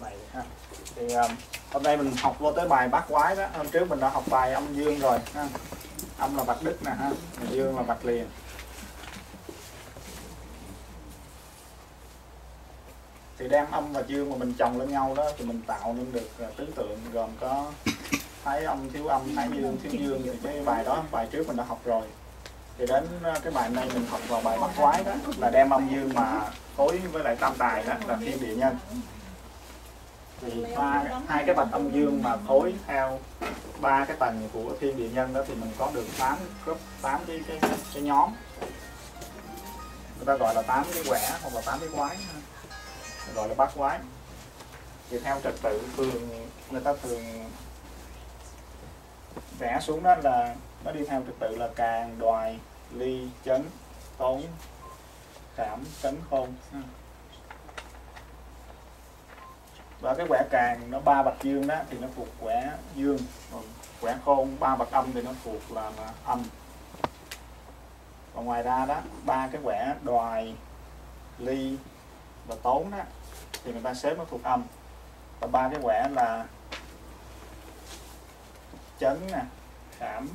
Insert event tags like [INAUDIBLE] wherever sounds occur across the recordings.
bài ha thì um, hôm nay mình học vô tới bài bát quái đó. Hôm trước mình đã học bài âm dương rồi ha. Âm là bạch đức nè ha. Dương là bạch liền. Thì đem âm và dương mà mình chồng lên nhau đó thì mình tạo nên được à, tứ tượng gồm có thái âm thiếu âm thái dương thiếu dương. Thì cái bài đó bài trước mình đã học rồi thì đến ờ, cái bài này mình học vào bài bắt quái đó là đem âm dương mà phối với lại tam tài đó là thiên địa nhân. Thì ba hai cái bạch âm dương mà phối theo ba cái tầng của thiên địa nhân đó thì mình có được tám group tám cái, cái cái nhóm. Người ta gọi là tám cái quẻ hoặc là tám cái quái gọi là bát quái. Thì theo trật tự thường người ta thường vẽ xuống đó là nó đi theo trật tự là càng đoài ly chấn tốn khảm chấn khôn. Và cái quẻ càng nó ba bạch dương đó thì nó thuộc quẻ dương. Còn quẻ khôn ba bạch âm thì nó thuộc là, là âm. Còn ngoài ra đó ba cái quẻ đoài ly và tốn đó thì người ta xếp nó thuộc âm. Và ba cái quẻ là chấn nè khảm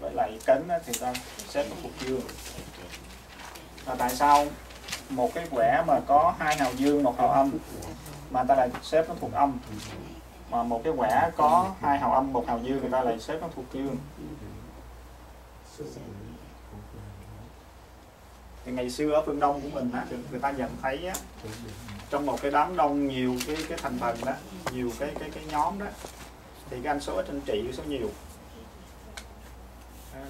với lại kính thì ta xếp nó thuộc dương. Và tại sao một cái quẻ mà có hai hào dương, một hào âm, mà ta lại xếp nó thuộc âm? Mà một cái quẻ có hai hào âm, một hào dương người ta lại xếp nó thuộc dương. Thì ngày xưa ở phương đông của mình á, người ta nhận thấy á, trong một cái đám đông nhiều cái cái thành phần đó, nhiều cái cái cái nhóm đó, thì cái anh số ít trên trị số nhiều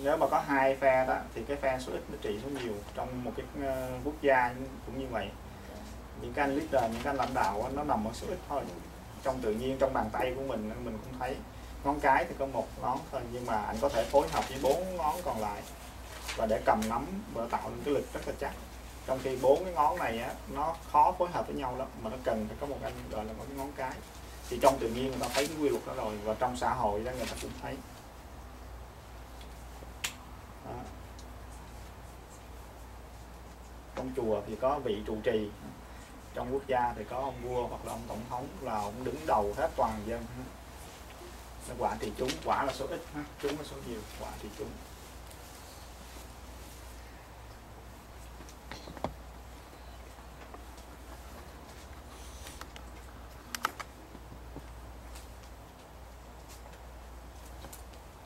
nếu mà có hai phe đó thì cái phe số ít nó trị số nhiều trong một cái ờ, quốc gia cũng như vậy. Những cái anh leader những cái anh lãnh đạo đó, nó nằm ở số ít thôi. Trong tự nhiên trong bàn tay của mình mình cũng thấy ngón cái thì có một ngón thôi nhưng mà anh có thể phối hợp với bốn ngón còn lại và để cầm nắm và tạo nên cái lực rất là chắc. Trong khi bốn cái ngón này á nó khó phối hợp với nhau lắm mà nó cần phải có một anh gọi là một cái ngón cái. Thì trong tự nhiên người ta thấy cái quy luật đó rồi và trong xã hội đó người ta cũng thấy đó. trong chùa thì có vị trụ trì trong quốc gia thì có ông vua hoặc là ông tổng thống là ông đứng đầu hết toàn dân. Nó quả thì chúng, quả là số ít chúng là số nhiều, quả thì chúng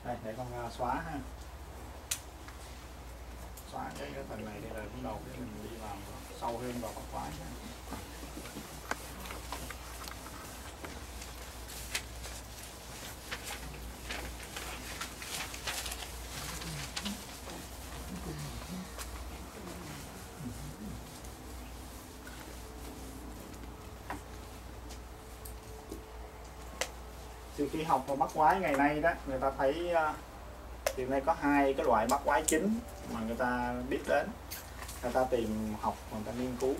đây, để con à, xóa ha cái, cái phần này đây là bắt đầu cái mình đi vào sâu hơn vào bắt quái ha. thì khi học vào bắt quái ngày nay đó người ta thấy à, hiện nay có hai cái loại bắt quái chính mà người ta biết đến. Người ta tìm học, người ta nghiên cứu.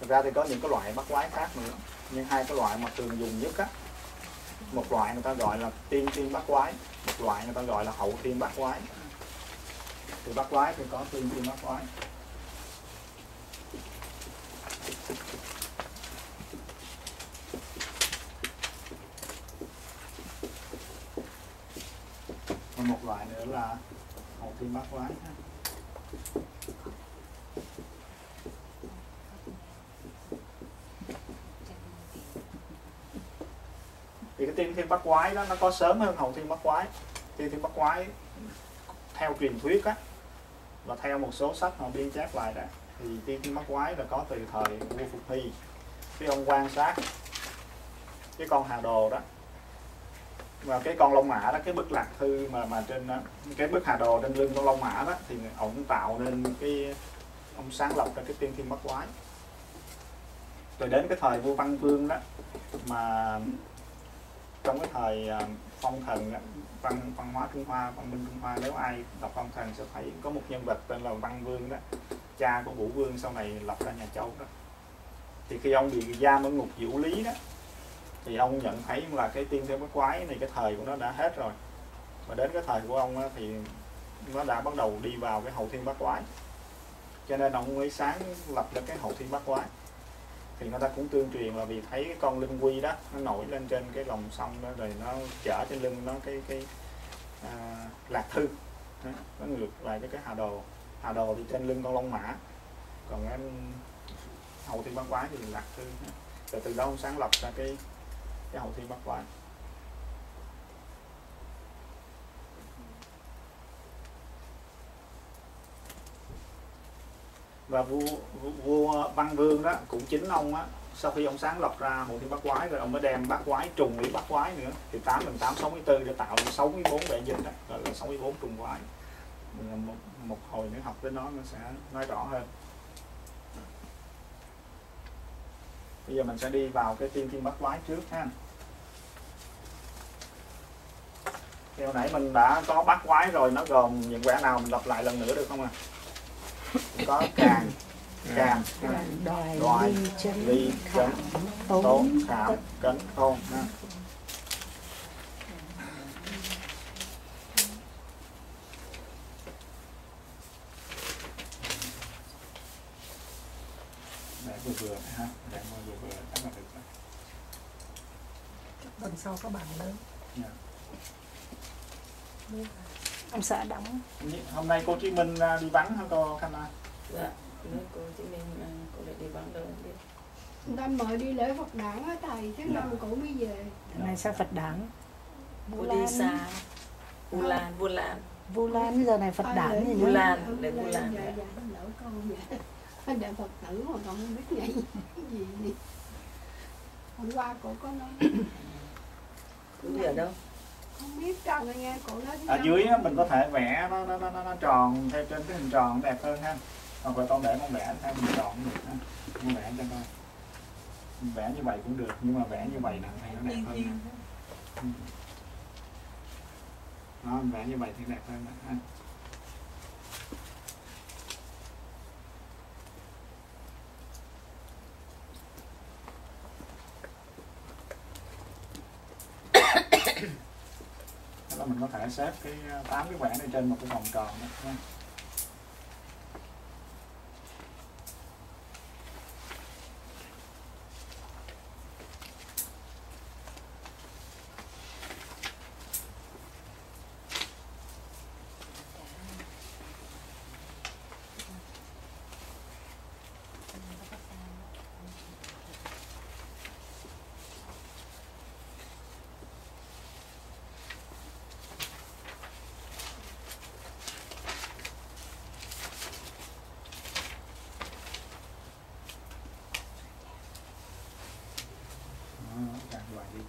Thực ra thì có những cái loại bắt quái khác nữa. Nhưng hai cái loại mà thường dùng nhất á, một loại người ta gọi là tiên tiên bắt quái, một loại người ta gọi là hậu tiên bắt quái. Thì bắt quái thì có tiên tiên bắt quái. Và một loại nữa là hậu thiên bắt quái ha. thì cái tiên thiên bắt quái đó, nó có sớm hơn hậu thiên bắt quái tiên thiên bắt quái theo truyền thuyết á, và theo một số sách họ biên chép lại đó, thì tiên thiên bắt quái là có từ thời vua phục hy cái ông quan sát cái con hà đồ đó và cái con long mã đó cái bức lạc thư mà mà trên đó, cái bức hà đồ trên lưng con long mã đó thì ông tạo nên cái ông sáng lập ra cái tiên thiên bắc quái. Rồi đến cái thời vua văn vương đó mà trong cái thời ờ, phong thần đó, văn văn hóa trung hoa văn minh trung hoa nếu ai đọc phong thần sẽ thấy có một nhân vật tên là văn vương đó cha của vũ vương sau này lập ra nhà châu đó. Thì khi ông bị giam ở ngục vũ lý đó thì ông nhận thấy là cái tiên thiên bát quái này cái thời của nó đã hết rồi. Và đến cái thời của ông thì nó đã bắt đầu đi vào cái hậu thiên bát quái. Cho nên ông ấy sáng lập ra cái hậu thiên bát quái. Thì người ta cũng tương truyền là vì thấy cái con linh quy đó nó nổi lên trên cái lòng sông đó rồi nó chở trên lưng nó cái cái à, lạc thư. Đó, nó ngược lại với cái hà đồ. Hà đồ thì trên lưng con long mã. Còn cái hậu thiên bát quái thì lạc thư. Rồi từ đó ông sáng lập ra cái cái hậu thiên bát quái. Và vua vua văn vương đó cũng chính ông á sau khi ông sáng lập ra hậu thiên bát quái rồi ông mới đem bát quái trùng với bát quái nữa thì tám lần 8 64 để tạo ra 64 bệ dịch đó gọi là 64 trùng quái. Một, một hồi nữa học tới nó nó sẽ nói rõ hơn. Bây giờ mình sẽ đi vào cái tiên thiên bát quái trước ha thì hồi nãy mình đã có bát quái rồi nó gồm những quẻ nào mình đọc lại lần nữa được không ạ à? có [COUGHS] càng càng đoài, ly chấn tốn khảm cấn khôn ha. để vừa vừa ha để vừa vừa chắc là được rồi lần sau có bằng lớn Dạ. ông xã đóng. Hôm nay cô Chí Minh à, đi vắng hả cô Khanh An? dạ. Cô chỉ mình à, cô lại đi vắng đâu đi người ta mời đi lễ Phật đản á thầy tháng năm cổ mới về. Hôm nay sao Phật đản cô Vu đi Lan. xa. Vu Lan Vu Lan. Vu Lan giờ này Phật đản gì Vu nữa? Lan, Ừ, để Vu Lan. dạ dạ lỡ con vậy anh đại Phật tử mà còn không biết ngày gì gì hôm qua cổ có nói đi ở đâu? Không biết cho người nghe cổ nói ở dưới cổ- mình có thể vẽ nó nó nó, nó, nó tròn theo trên cái hình tròn đẹp hơn ha. Hoặc là con để con vẽ theo hình tròn cũng được ha. Con vẽ cho con. Vẽ như vậy cũng được nhưng mà vẽ như vậy nè thì nó đẹp hơn ha. Ừ. đó vẽ như vậy thì đẹp hơn ha mình có thể xếp cái ờ, tám cái quẻ này trên một cái vòng tròn đó. Đó,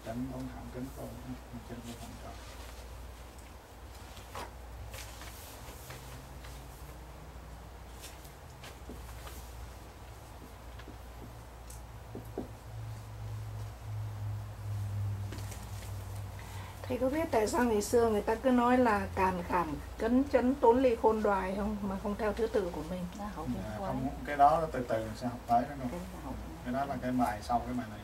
càng tránh ống thẳng ha, ở trên cái vòng tròn Thầy có biết tại sao ngày xưa người ta cứ nói là càn khảm cấn chấn tốn ly khôn đoài không? Mà không theo thứ tự của mình. À, không, cái đó từ từ sẽ học tới đó thiên cái đó là cái bài sau cái bài này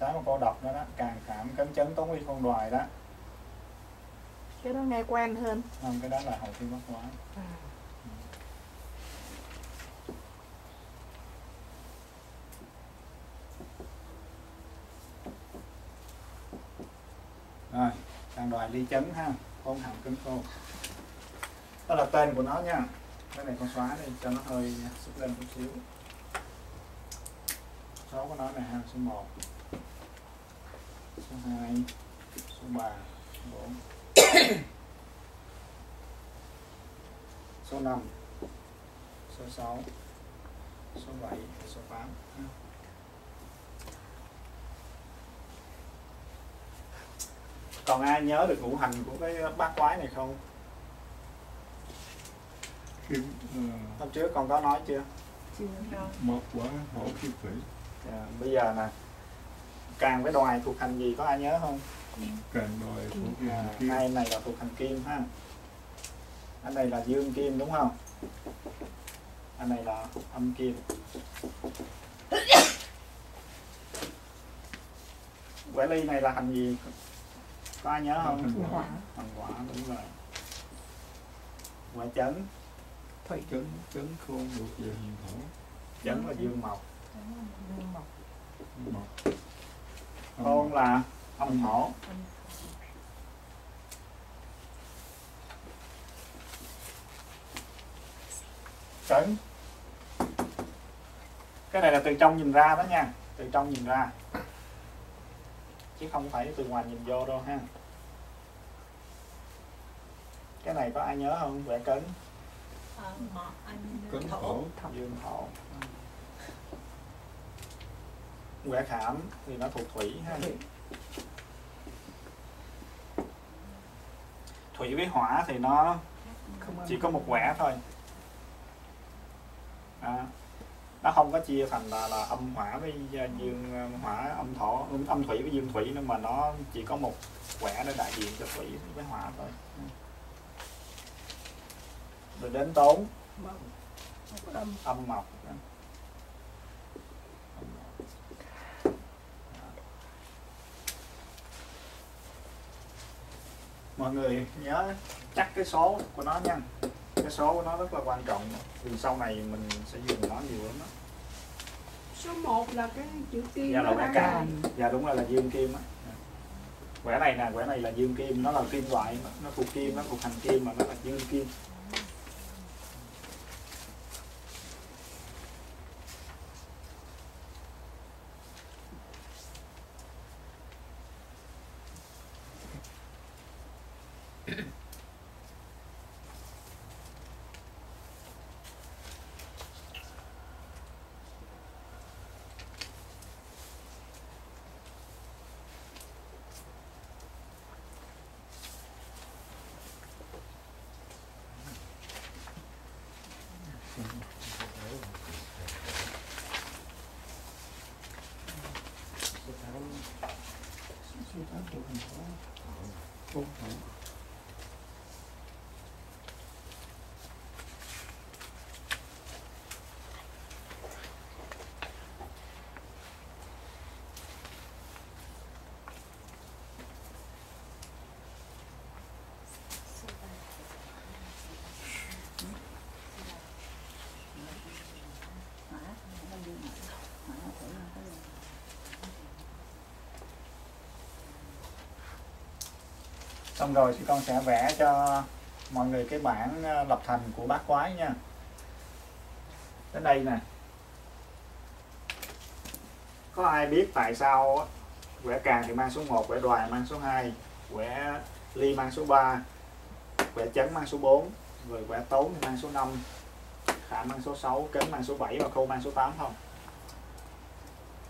cái mà cô đọc đó đó càng cảm cấn chấn tống ly con đoài đó. Cái đó nghe quen hơn. Không cái đó là hậu thiên bất hóa à. rồi càng đoài ly chấn ha con hàm cấn khô đó là tên của nó nha. Cái này con xóa đi cho nó hơi sức lên chút xíu. Số của nó này ha số 1 số 2 số 3 [COUGHS] số 4 số 5 số 6 số 7 số 8 ha. còn ai nhớ được ngũ hành của cái bát quái này không? Kim ờ, hôm trước con có nói chưa? Chưa một quả hổ kim thủy à, bây giờ nè càng với đoài thuộc hành gì có ai nhớ không càng đòi của à, kim. hai này là thuộc hành kim ha. Anh này là dương kim đúng không? Anh này là âm kim. [COUGHS] Quẻ ly này là hành gì? Có ai nhớ không? Hành hỏa hành quả đúng rồi. Quẻ chấn thủy. Chấn chấn khôn được về hiền thổ. Chấn là dương mộc. Dương mộc. Mộc. Khôn là âm thổ cấn. Cái này là từ trong nhìn ra đó nha. Từ trong nhìn ra. Chứ không phải từ ngoài nhìn vô đâu ha. Cái này có ai nhớ không? Vẽ cấn. Ờ, cấn thổ. thổ. Dương thổ. Vẽ khảm thì nó thuộc thủy ha thủy với hỏa thì nó chỉ có một quẻ thôi. À, nó không có chia thành là, là âm hỏa với dương ờ, hỏa âm thổ âm thủy với dương thủy nữa mà nó chỉ có một quẻ để đại diện cho thủy với hỏa thôi. Rồi đến tốn. Âm. Âm mộc mọi người nhớ chắc cái số của nó nha cái số của nó rất là quan trọng vì sau này mình sẽ dùng nó nhiều lắm đó. số 1 là cái chữ kim Dạ, là quẻ ha. cà. dạ đúng rồi là dương kim á quẻ này nè quẻ này là dương kim nó là kim loại nó thuộc kim nó thuộc hành kim mà nó là dương kim khôn thổ xong rồi thì con sẽ vẽ cho mọi người cái bản ờ, lập thành của bát quái nha. Đến đây nè. Có ai biết tại sao quẻ càng thì mang số 1 quẻ đoài mang số 2 quẻ ly mang số 3 quẻ chấn mang số 4 rồi quẻ tốn thì mang số 5 khả mang số 6 cấn mang số 7 và khâu mang số 8 không?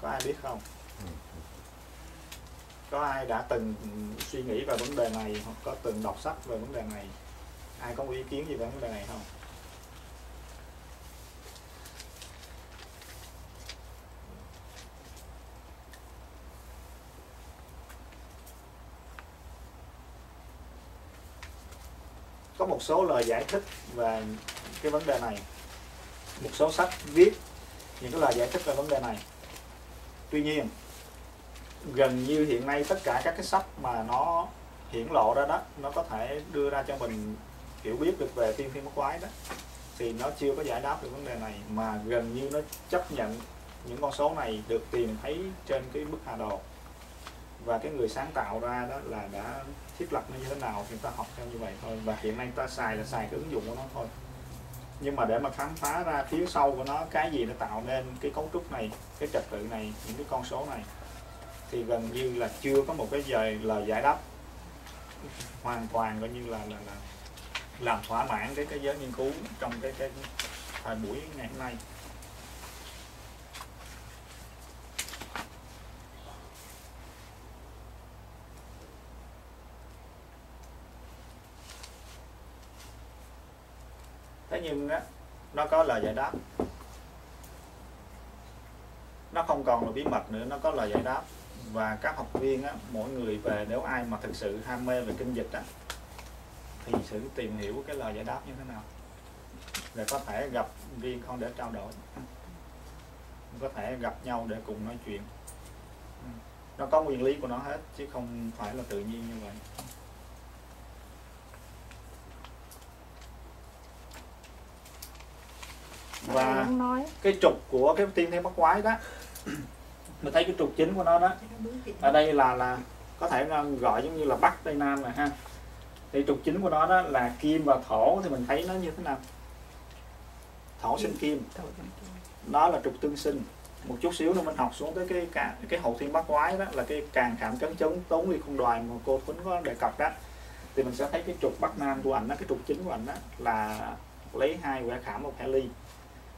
Có ai biết không? Ừ có ai đã từng suy nghĩ về vấn đề này hoặc có từng đọc sách về vấn đề này? Ai có ý kiến gì về vấn đề này không? Có một số lời giải thích về cái vấn đề này. Một số sách viết những cái lời giải thích về vấn đề này. Tuy nhiên gần như hiện nay tất cả các cái sách mà nó hiển lộ ra đó, nó có thể đưa ra cho mình hiểu biết được về tiên thiên bắt quái đó, thì nó chưa có giải đáp được vấn đề này. Mà gần như nó chấp nhận những con số này được tìm thấy trên cái bức hà đồ. Và cái người sáng tạo ra đó là đã thiết lập nó như thế nào thì ta học theo như vậy thôi. Và hiện nay ta xài là xài cái ứng dụng của nó thôi. Nhưng mà để mà khám phá ra phía sau của nó, cái gì nó tạo nên cái cấu trúc này, cái trật tự này, những cái con số này thì gần như là chưa có một cái lời lời giải đáp. Hoàn toàn coi như là là, là làm thỏa mãn cái cái giới nghiên cứu trong cái cái thời buổi ngày hôm nay. Thế nhưng á nó có lời giải đáp. Nó không còn là bí mật nữa nó có lời giải đáp và các học viên á, mỗi người về nếu ai mà thực sự ham mê về kinh dịch á thì sự tìm hiểu cái lời giải đáp như thế nào. Để có thể gặp riêng con để trao đổi. Có thể gặp nhau để cùng nói chuyện. Nó có nguyên lý của nó hết chứ không phải là tự nhiên như vậy. Và cái trục của cái tiên thiên bắt quái đó mình thấy cái trục chính của nó đó ở đây là là có thể là gọi giống như là bắc tây nam này ha. Thì trục chính của nó đó là kim và thổ thì mình thấy nó như thế nào? Thổ sinh kim. Đó là trục tương sinh. Một chút xíu nữa mình học xuống tới cái cái, cái hậu thiên bát quái đó là cái càng cảm cấn chấn tốn ly không đoài mà cô Thuấn có đề cập đó. Thì mình sẽ thấy cái trục bắc nam của ảnh đó cái trục chính của ảnh đó là lấy hai quẻ khảm một hai ly.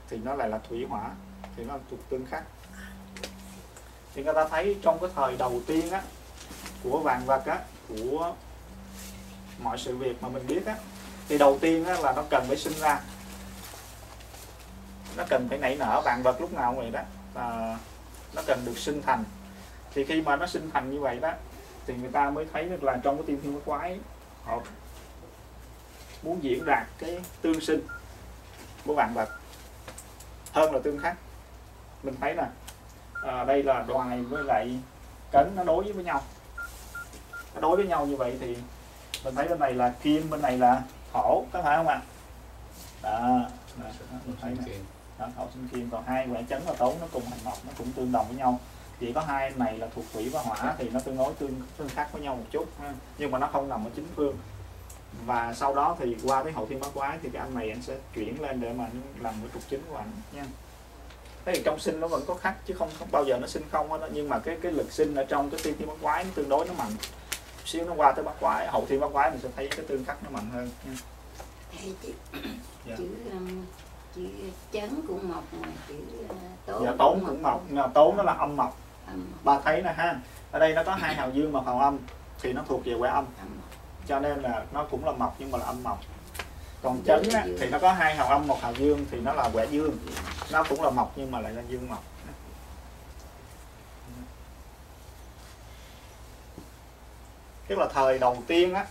Thì nó lại là thủy hỏa thì nó là trục tương khắc thì người ta thấy trong cái thời đầu tiên á của vạn vật á của mọi sự việc mà mình biết á thì đầu tiên á là nó cần phải sinh ra. Nó cần phải nảy nở vạn vật lúc nào vậy đó à, nó cần được sinh thành. Thì khi mà nó sinh thành như vậy đó thì người ta mới thấy được là trong cái tiên thiên quái họ muốn diễn đạt cái tương sinh của vạn vật hơn là tương khắc. Mình thấy nè à, đây là đoài với lại cấn nó đối với nhau. Nó đối với nhau như vậy thì mình thấy bên này là kim bên này là thổ có phải không ạ? Đó, đó mình thấy đó, thổ sinh kim. Còn hai quẻ chấn và tốn nó cùng hành mộc nó cũng tương đồng với nhau. Chỉ có hai này là thuộc thủy và hỏa thì nó tương đối tương tương khắc với nhau một chút. Ha. nhưng mà nó không nằm ở chính phương. Và sau đó thì qua cái hậu thiên bát quái thì cái anh này anh sẽ chuyển lên để mà làm cái trục chính của anh nha thế thì trong sinh nó vẫn có khắc chứ không, không bao giờ nó sinh không đó. Nhưng mà cái cái lực sinh ở trong cái tiên thiên bát quái nó tương đối nó mạnh. Xíu nó qua tới bát quái hậu thiên bát quái mình sẽ thấy cái tương khắc nó mạnh hơn nha. Thầy chữ, Dạ. chữ, um, chữ chấn cũng mộc mà chữ uh, tốn dạ tốn cũng mộc nhưng mà tốn nó là âm mộc Âm ba thấy nè ha ở đây nó có hai hào dương một hào âm thì nó thuộc về quẻ âm. Cho nên là nó cũng là mộc nhưng mà là âm mộc còn chấn á, thì nó có hai hào âm một hào dương thì nó là quẻ dương. Nó cũng là mộc nhưng mà lại là dương mộc. Tức là thời đầu tiên á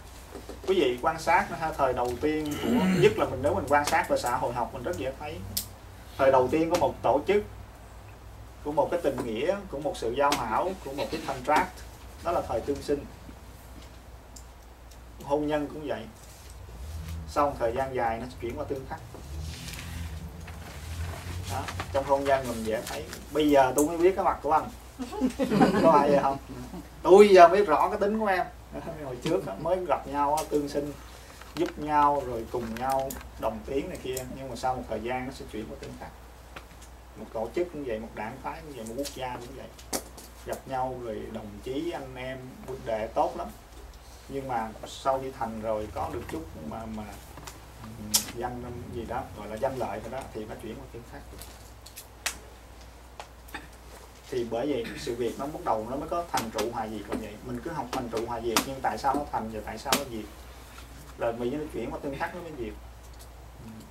quý vị quan sát nó ha thời đầu tiên của [CLEARS THROAT] nhất là mình nếu mình quan sát về xã hội học mình rất dễ thấy. Thời đầu tiên của một tổ chức của một cái tình nghĩa của một sự giao hảo của một cái contract đó là thời tương sinh. Hôn nhân cũng vậy sau một thời gian dài nó chuyển qua tương khắc. Đó. trong không gian mình dễ thấy. Bây giờ tôi mới biết cái mặt của anh. Có ai vậy không? Tôi giờ biết rõ cái tính của em. [LAUGHS] Hồi trước mới gặp nhau tương sinh, giúp nhau, rồi cùng nhau đồng tiếng này kia. Nhưng mà sau một thời gian nó sẽ chuyển qua tương khắc. Một tổ chức cũng vậy, một đảng phái cũng vậy, một quốc gia cũng vậy. Gặp nhau rồi đồng chí, anh em, huynh đệ tốt lắm nhưng mà sau khi thành rồi có được chút mà mà ừ, danh gì đó, gọi là danh lợi rồi đó, thì nó chuyển qua tiếng khác. Thì bởi vậy sự việc nó bắt đầu nó mới có thành trụ hòa diệt như vậy. Mình cứ học thành trụ hòa diệt, nhưng tại sao nó thành và tại sao nó diệt? Là vì nó chuyển qua tương khắc nó mới diệt.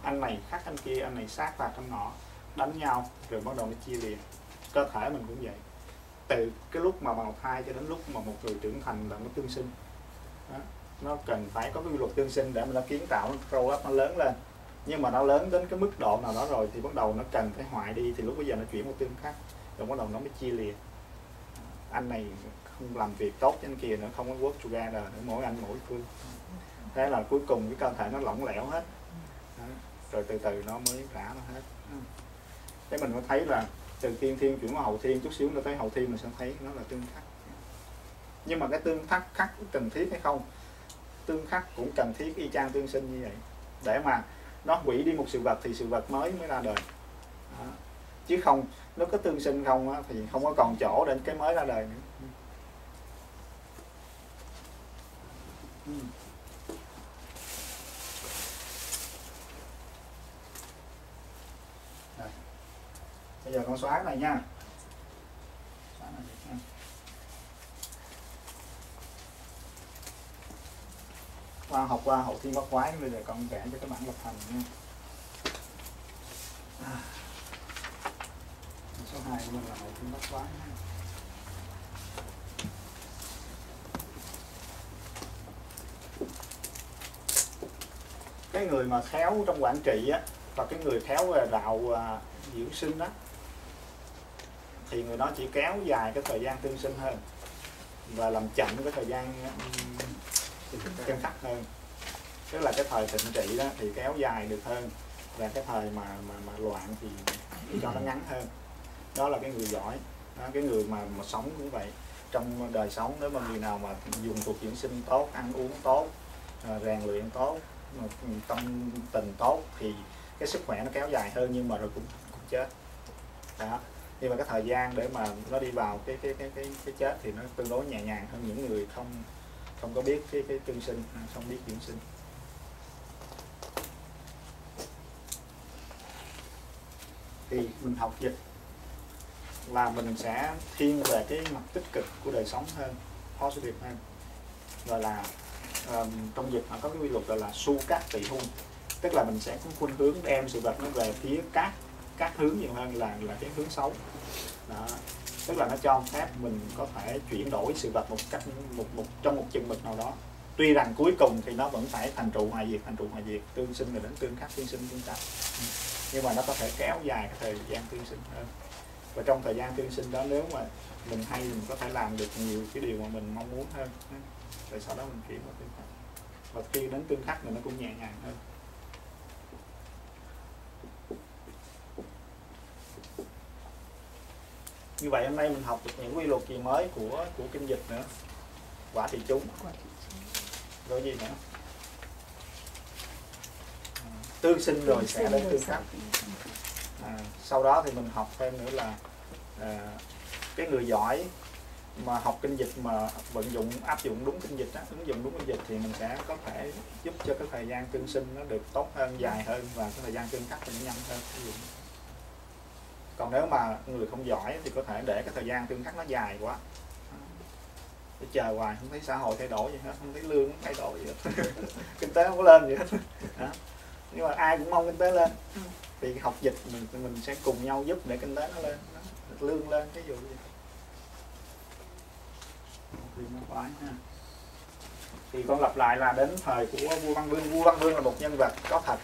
Anh này khác anh kia, anh này sát phạt anh nọ đánh nhau, rồi bắt đầu nó chia liền cơ thể mình cũng vậy. Từ cái lúc mà bào thai cho đến lúc mà một người trưởng thành là nó tương sinh đó. nó cần phải có cái quy luật tương sinh để mà nó kiến tạo nó grow up nó lớn lên. Nhưng mà nó lớn đến cái mức độ nào đó rồi thì bắt đầu nó cần phải hoại đi, thì lúc bây giờ nó chuyển một tương khác. Rồi bắt đầu nó mới chia lìa. Anh này không làm việc tốt với anh kia nữa, không có work together nữa, mỗi anh mỗi phương. Thế là cuối cùng cái cơ thể nó lỏng lẻo hết. Đó. rồi từ từ nó mới rã nó hết. Thế mình mới thấy là từ tiên thiên chuyển qua hậu thiên, chút xíu nó tới hậu thiên mình sẽ thấy nó là tương khắc nhưng mà cái tương khắc khắc cần thiết hay không? Tương khắc cũng cần thiết y chang tương sinh như vậy. Để mà nó hủy đi một sự vật thì sự vật mới mới ra đời. Đó. chứ không nó có tương sinh không á, thì không có còn chỗ để cái mới ra đời nữa. Ừ. Ừ. Bây giờ con xóa cái này nha xóa này nha qua học qua hậu thiên bác quái bây giờ con vẽ cho các bạn lập thành nha à. số 2 của mình là hậu thiên bác quái nha. cái người mà khéo trong quản trị á và cái người khéo về đạo à, dưỡng sinh đó thì người đó chỉ kéo dài cái thời gian tương sinh hơn và làm chậm cái thời gian ừ, um, cân khắc hơn. Tức là cái thời thịnh trị đó thì kéo dài được hơn và cái thời mà mà, mà loạn thì, thì cho nó ngắn hơn. Đó là cái người giỏi. Đó, cái người mà mà sống cũng vậy. Trong đời sống nếu mà người nào mà dùng cuộc dưỡng sinh tốt ăn uống tốt à, rèn luyện tốt tâm tình tốt thì cái sức khỏe nó kéo dài hơn nhưng mà rồi cũng, cũng chết. Đó. Nhưng mà cái thời gian để mà nó đi vào cái cái cái cái cái chết thì nó tương đối nhẹ nhàng hơn những người không không có biết cái cái tương sinh à, không biết dưỡng sinh. Thì mình học dịch là mình sẽ thiên về cái mặt tích cực của đời sống hơn positive hơn. Gọi là um, trong dịch nó có cái quy luật gọi là su cát tỳ hung. Tức là mình sẽ có khuynh hướng đem sự vật nó về phía các các hướng nhiều hơn là là cái hướng xấu. Đó tức là nó cho phép mình có thể chuyển đổi sự vật một cách, một một, trong một chừng mực nào đó. Tuy rằng cuối cùng thì nó vẫn phải thành trụ hoại diệt thành trụ hoại diệt tương sinh rồi đến tương khắc, tương sinh, tương khắc ừ. nhưng mà nó có thể kéo dài cái thời gian tương sinh hơn. Và trong thời gian tương sinh đó, nếu mà mình hay, mình có thể làm được nhiều cái điều mà mình mong muốn hơn rồi sau đó mình chuyển vào tương khắc. Và khi đến tương khắc thì nó cũng nhẹ nhàng hơn. Như vậy hôm nay mình học được những quy luật gì mới của của kinh dịch nữa. Quả thị chúng. Rồi gì nữa? Tương sinh rồi sẽ đến tương khắc. à, sau đó thì mình học thêm nữa là à, cái người giỏi mà học kinh dịch mà vận dụng áp dụng đúng kinh dịch á, ứng dụng đúng kinh dịch thì mình sẽ có thể giúp cho cái thời gian tương sinh nó được tốt hơn dài hơn và cái thời gian tương khắc thì nó nhanh hơn. Còn nếu mà người không giỏi thì có thể để cái thời gian tương khắc nó dài quá. Để chờ hoài không thấy xã hội thay đổi gì hết không thấy lương thay đổi gì hết. [LAUGHS] Kinh tế không có lên gì hết. Đó. nhưng mà ai cũng mong kinh tế lên. Thì học dịch mình mình sẽ cùng nhau giúp để kinh tế nó lên nó, lương lên cái dụ gì. Thì nó phải ha. Thì con lặp lại là đến thời của vua văn vương. Vua văn vương là một nhân vật có thật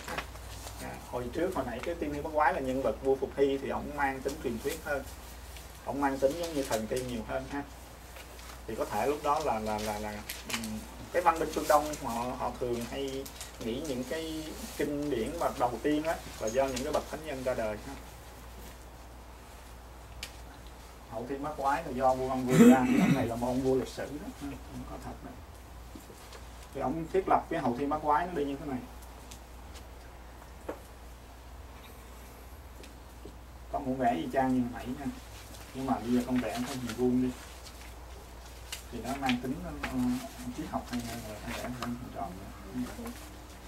hồi trước hồi nãy cái tiên nữ bắt quái là nhân vật vua phục hy thì ông mang tính truyền thuyết hơn. Ông mang tính giống như thần tiên nhiều hơn ha. Thì có thể lúc đó là là là là cái văn minh phương đông họ họ thường hay nghĩ những cái kinh điển mà đầu tiên á là do những cái bậc thánh nhân ra đời ha. hậu thiên bát quái là do vua văn vua ra. Cái này là môn vua lịch sử đó. Không có thật đó thì ông thiết lập cái hậu thiên bát quái nó đi như thế này. Con cũng vẽ y chang như hồi nãy nha. Nhưng mà bây giờ con vẽ theo hình vuông đi. Thì nó mang tính uh, học hay hay con vẽ hình hình tròn nữa.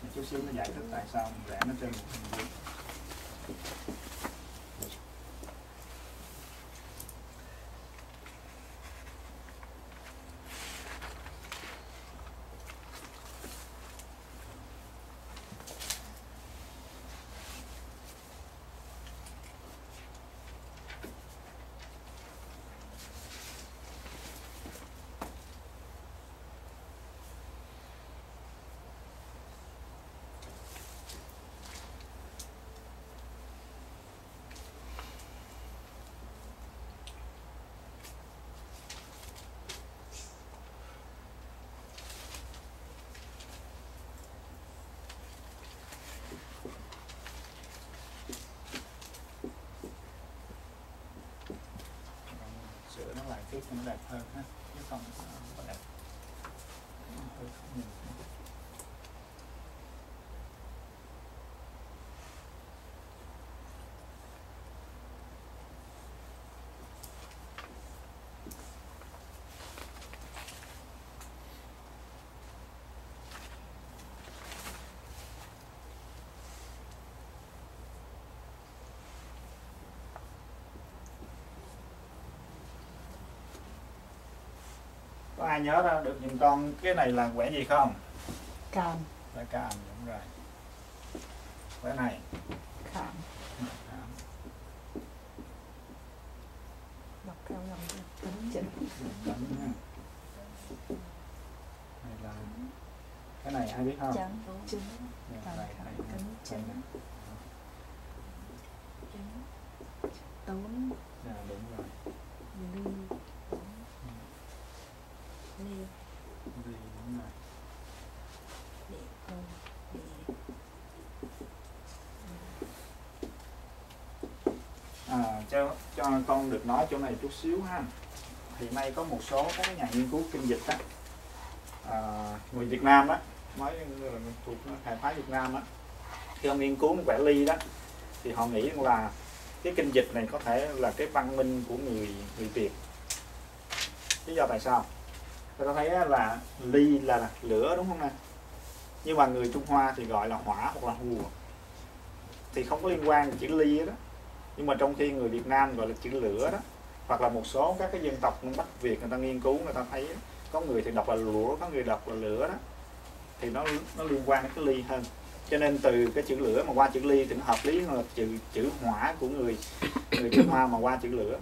Một chút xíu nó giải thích tại sao mình vẽ nó trên một hình vuông. Sửa nó lại chút cho nó đẹp hơn ha chứ không ờ, không có đẹp hơi khó nhìn. Có ai nhớ ra được giùm con cái này là quẻ gì không? Cảm là cam đúng rồi. Quẻ này. Cam. đọc theo dòng tính chỉnh này là cái này ai biết không? Cảm này cảm Chấn. tốn Dạ, đúng rồi ly ly Ly, đúng rồi để con để à, cho cho con được nói chỗ này chút xíu ha. Thì nay có một số các nhà nghiên cứu kinh dịch á. À, người Việt Nam á mới người thuộc hệ phái Việt Nam á. Khi ông nghiên cứu quẻ ly đó thì họ nghĩ rằng là cái kinh dịch này có thể là cái văn minh của người người Việt. Lý do tại sao? Ta thấy là ly là lửa đúng không nè? Nhưng mà người Trung Hoa thì gọi là hỏa hoặc là hùa. Thì không có liên quan đến chữ ly đó nhưng mà trong khi người Việt Nam gọi là chữ lửa đó, hoặc là một số các cái dân tộc Bắc Việt người ta nghiên cứu, người ta thấy có người thì đọc là lửa, có người đọc là lửa đó, thì nó nó liên quan đến cái ly hơn. Cho nên từ cái chữ lửa mà qua chữ ly thì nó hợp lý hơn là chữ chữ hỏa của người người Trung Hoa mà qua chữ lửa.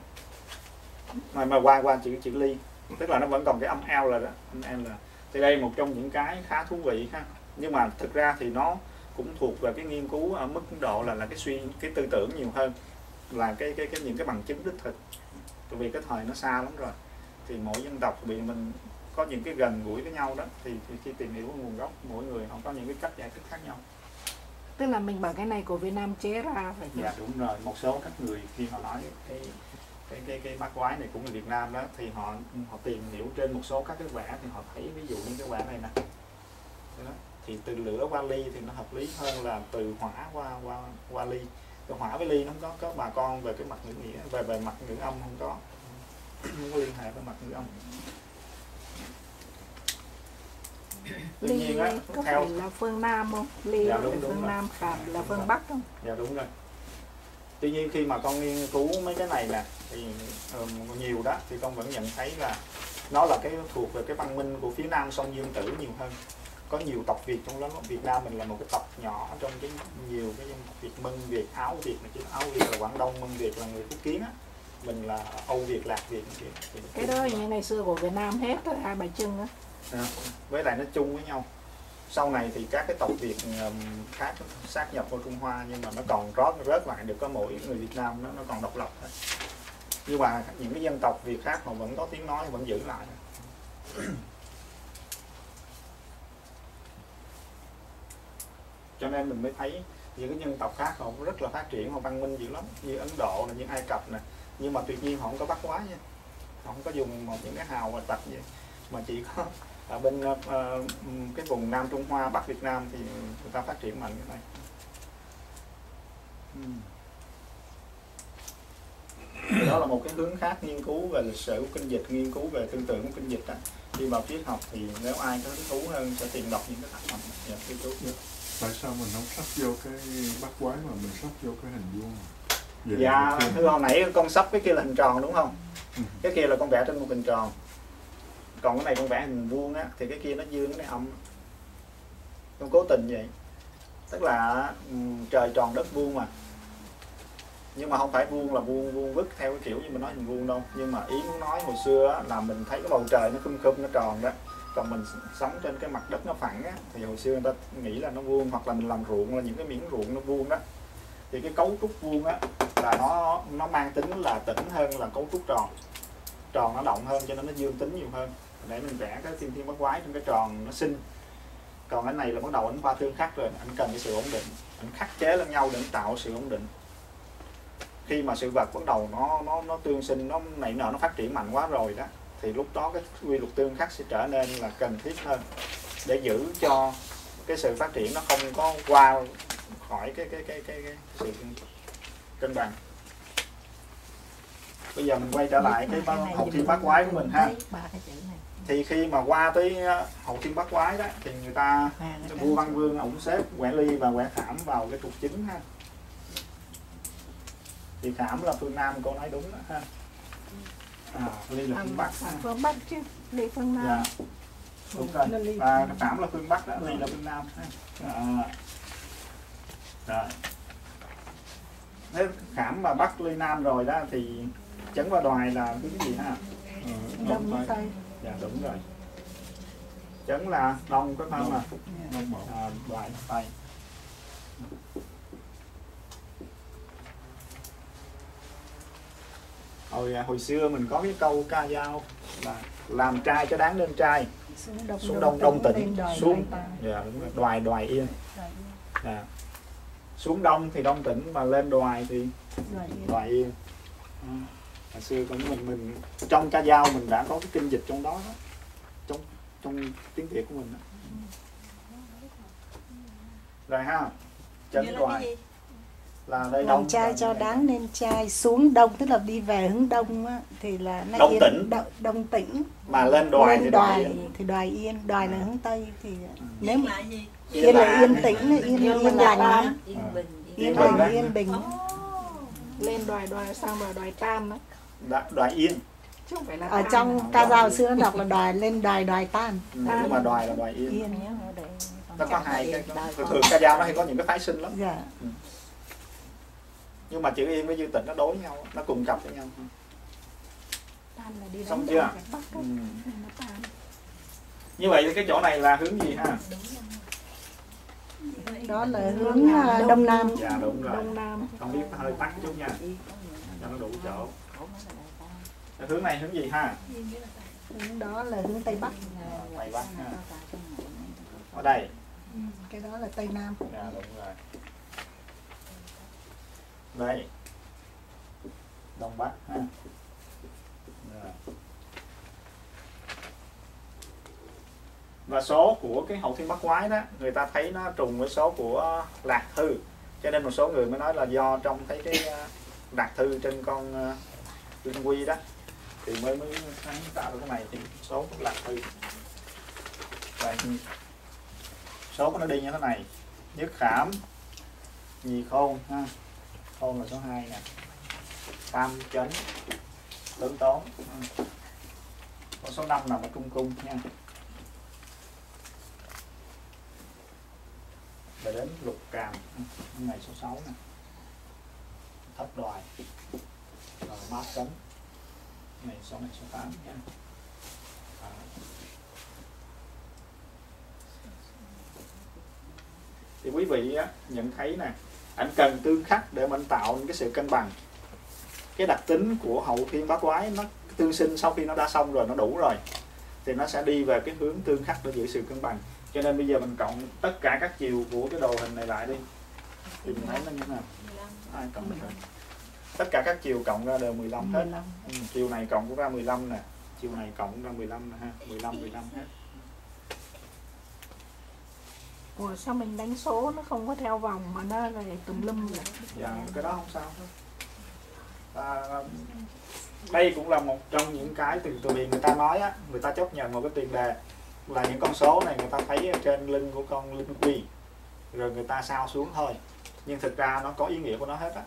Mà mà qua qua chữ chữ ly, tức là nó vẫn còn cái âm L là đó, âm L là thì đây một trong những cái khá thú vị ha. Nhưng mà thực ra thì nó cũng thuộc về cái nghiên cứu ở mức độ là là cái suy, cái tư tưởng nhiều hơn là cái cái cái những cái bằng chứng đích thực tại vì cái thời nó xa lắm rồi thì mỗi dân tộc bị mình có những cái gần gũi với nhau đó thì, thì khi tìm hiểu nguồn gốc mỗi người họ có những cái cách giải thích khác nhau tức là mình bảo cái này của Việt Nam chế ra phải không? dạ đúng rồi một số các người khi họ nói cái cái cái cái bát quái này của người Việt Nam đó thì họ họ tìm hiểu trên một số các cái vẽ thì họ thấy ví dụ như cái vẽ này nè đó. thì từ lửa qua ly thì nó hợp lý hơn là từ hỏa qua qua qua ly cái hỏa với ly nó không có có bà con về cái mặt ngữ nghĩa về về mặt ngữ âm không có. Không có liên hệ với mặt ngữ âm. Tuy ly nhiên á có theo phải là phương Nam không? Ly Dạ, là đúng, đúng phương rồi. Nam khảm là phương Bắc không? Dạ đúng rồi. Tuy nhiên khi mà con nghiên cứu mấy cái này nè thì ừm, nhiều đó thì con vẫn nhận thấy là nó là cái thuộc về cái văn minh của phía nam sông dương tử nhiều hơn có nhiều tộc việt trong đó việt nam mình là một cái tộc nhỏ trong cái nhiều cái dân tộc việt mân việt áo việt này chứ áo việt là quảng đông mân việt là người phúc kiến á. Mình là âu việt lạc việt. Thì nó cái đó như ngày xưa của Việt Nam hết rồi hai bà trưng á. À, với lại nó chung với nhau. Sau này thì các cái tộc Việt khác sát nhập vào Trung Hoa nhưng mà nó còn rót rớt lại được có mỗi người Việt Nam nó nó còn độc lập thôi nhưng mà những cái dân tộc Việt khác họ vẫn có tiếng nói vẫn giữ lại cho nên mình mới thấy những cái dân tộc khác họ rất là phát triển họ văn minh dữ lắm. Như Ấn Độ là như Ai Cập nè. Nhưng mà tuyệt nhiên họ không có bắt quá nha. Họ không có dùng một những cái hào và tập gì mà chỉ có ở bên uh, cái vùng Nam Trung Hoa Bắc Việt Nam thì người ta phát triển mạnh ừ. cái này Thì đó là một cái hướng khác nghiên cứu về lịch sử của kinh dịch nghiên cứu về tư tưởng của kinh dịch đó. đi vào triết học thì nếu ai có hứng thú hơn sẽ tìm đọc những cái tác phẩm nghiên cứu được tại sao mình không sắp vô cái bắt quái mà mình sắp vô cái hình vuông? Vậy dạ thưa hồi nãy con sắp cái kia là hình tròn đúng không? Ừ. cái kia là con vẽ trên một hình tròn. Còn cái này con vẽ hình vuông á thì cái kia nó dương cái này âm con cố tình vậy. Tức là ừm, trời tròn đất vuông mà. Nhưng mà không phải vuông là vuông vuông vức theo cái kiểu như mình nói hình vuông đâu. Nhưng mà ý muốn nói hồi xưa á, là mình thấy cái bầu trời nó khum khum nó tròn đó còn mình sống trên cái mặt đất nó phẳng á, thì hồi xưa người ta nghĩ là nó vuông, hoặc là mình làm ruộng, là những cái miếng ruộng nó vuông đó. Thì cái cấu trúc vuông á, là nó nó mang tính là tĩnh hơn là cấu trúc tròn. Tròn nó động hơn cho nên nó dương tính nhiều hơn. Để mình vẽ cái thiên thiên bát quái trong cái tròn nó sinh còn cái này là bắt đầu anh qua tương khắc rồi anh cần cái sự ổn định. Anh khắc chế lẫn nhau để anh tạo sự ổn định. Khi mà sự vật bắt đầu nó nó nó tương sinh, nó nảy nở, nó phát triển mạnh quá rồi đó thì lúc đó cái quy luật tương khắc sẽ trở nên là cần thiết hơn để giữ cho cái sự phát triển nó không có qua khỏi cái cái cái cái, cái sự cân bằng. Bây giờ mình quay trở lại cái hậu thiên bát quái của mình ha. thì khi mà qua tới ờ, hậu thiên bát quái đó thì người ta à, vua văn vương ổng xếp quẻ ly và quẻ khảm vào cái trục chính ha. Thì khảm là phương nam cô nói đúng đó ha à, ly là phương bắc ha. phương Bắc chứ ly phương Nam. Dạ. Đúng rồi. Và khảm là phương bắc đó ly là phương nam à. rồi nếu khảm và bắc ly nam rồi đó thì chấn và đoài là hướng gì ha? Ờ, đông tây. Dạ đúng rồi. Chấn là đông có phải không à? À, đoài tây hồi à, hồi xưa mình có cái câu ca dao là làm trai cho đáng lên trai xuống đông xuống đông đông tỉnh xuống dạ, đúng rồi, đoài đoài yên dạ. xuống đông thì đông tỉnh mà lên đoài thì Đoài yên. đoài yên à, hồi xưa cũng mình mình trong ca dao mình đã có cái kinh dịch trong đó, đó. trong trong tiếng việt của mình đó. rồi ha là đoài cái gì? Là đây làm đông trai cho đáng nên trai xuống đông tức là đi về hướng đông á, thì là nó Đông yên, tỉnh. Đông, đông tỉnh mà lên đoài thì lên đoài đoài yên. thì đoài yên đoài là hướng tây thì nếu Yên mà là gì? yên là là- yên tĩnh yên Yên yên là lành á. yên À. bình yên bình yên bình. Ồ. lên đoài đoài xong rồi đoài tam đó Đã- đoài yên. Chứ không phải là ở tam. trong ca dao xưa nó đọc là đoài lên đoài đoài tan ừ, nhưng mà đoài là đoài yên. Yên. Nó có hai cái thường thường ca dao nó hay có những cái phái sinh lắm. Dạ nhưng mà chữ yên với dư tịnh nó đối nhau nó cùng cặp với nhau. Tam là đi đánh Xong chưa? Ừ. như vậy thì cái chỗ này là hướng gì ha? Đó là hướng à, đông nam. Dạ đúng rồi. Đông nam. Không biết hơi tắt chút nha. Cho nó đủ chỗ. Cái hướng này hướng gì ha? Hướng đó là hướng tây bắc. Tây Bắc ha. ở đây. Cái đó là tây nam. Dạ đúng rồi đây đông bắc ha. Rồi. và số của cái hậu thiên bắc quái đó người ta thấy nó trùng với số của lạc thư. Cho nên một số người mới nói là do trong thấy cái ờ, lạc thư trên con ờ, linh quy đó thì mới mới sáng tạo được cái này thì số của lạc thư. Đây, số của nó đi như thế này nhất khảm nhì khôn ha khôn là số 2 nè. Tam chấn. Tướng tốn. Con số 5 là một trung cung nha. Và đến lục càm. Ngày số 6 nè. Thất đoài. Rồi mát cấn ngày số ngày số 8 nha. Đó. thì quý vị á, nhận thấy nè anh cần tương khắc để mình tạo những cái sự cân bằng. Cái đặc tính của hậu thiên bát quái nó tương sinh sau khi nó đã xong rồi nó đủ rồi thì nó sẽ đi về cái hướng tương khắc để giữ sự cân bằng. Cho nên bây giờ mình cộng tất cả các chiều của cái đồ hình này lại đi. Thì mình thấy nó như thế nào? Ai cộng tất cả các chiều cộng ra đều 15 hết. Ừ, chiều này cộng cũng ra 15 nè. Chiều này cộng cũng ra 15 nè ha. 15 15 hết Ủa sao mình đánh số nó không có theo vòng mà nó lại tùm lum vậy? dạ cái đó không sao hết à, um, đây cũng là một trong những cái từ từ vì người ta nói á người ta chấp nhận một cái tiền đề là những con số này người ta thấy trên lưng của con linh quy rồi người ta sao xuống thôi. Nhưng thực ra nó có ý nghĩa của nó hết á.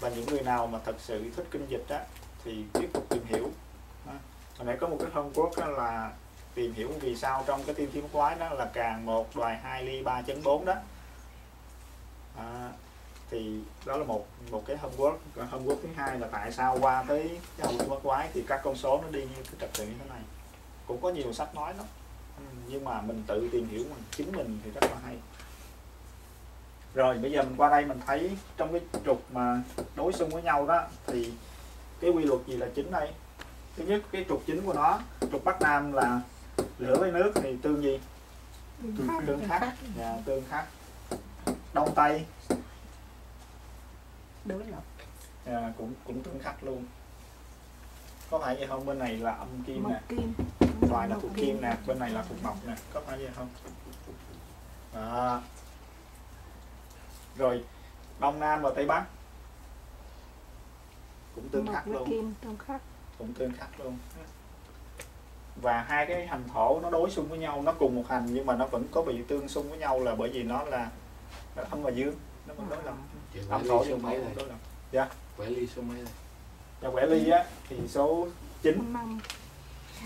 Và những người nào mà thật sự thích kinh dịch á thì tiếp tục tìm hiểu. À, hồi nãy có một cái thông quốc là tìm hiểu vì sao trong cái tiên thiên quái đó là càng một đoài hai ly ba chấn bốn đó. À, thì đó là một một cái homework còn homework thứ hai là tại sao qua tới cái hậu thiên quái thì các con số nó đi như cái trật tự như thế này. Cũng có nhiều sách nói lắm. Ừ, nhưng mà mình tự tìm hiểu mình chính mình thì rất là hay. Rồi bây giờ mình qua đây mình thấy trong cái trục mà đối xung với nhau đó thì cái quy luật gì là chính đây? Thứ nhất cái trục chính của nó trục bắc nam là lửa với nước thì tương gì? Tương khắc dạ, tương khắc đông tây. Đối lập. À, cũng cũng tương khắc luôn. Có phải vậy không? Bên này là âm kim nè. đoài là thuộc kim nè bên này là thuộc mộc nè. Có phải vậy không? Đó. rồi đông nam và tây bắc. Cũng tương Mộc khắc luôn. kim tương khắc. cũng tương khắc luôn và hai cái hành thổ nó đối xung với nhau nó cùng một hành nhưng mà nó vẫn có bị tương xung với nhau là bởi vì nó là nó âm và dương. Nó vẫn đối lập. Âm thổ dương thổ đối lập. Vẽ ly số mấy đây? và quẻ ly á thì số 9 Năm.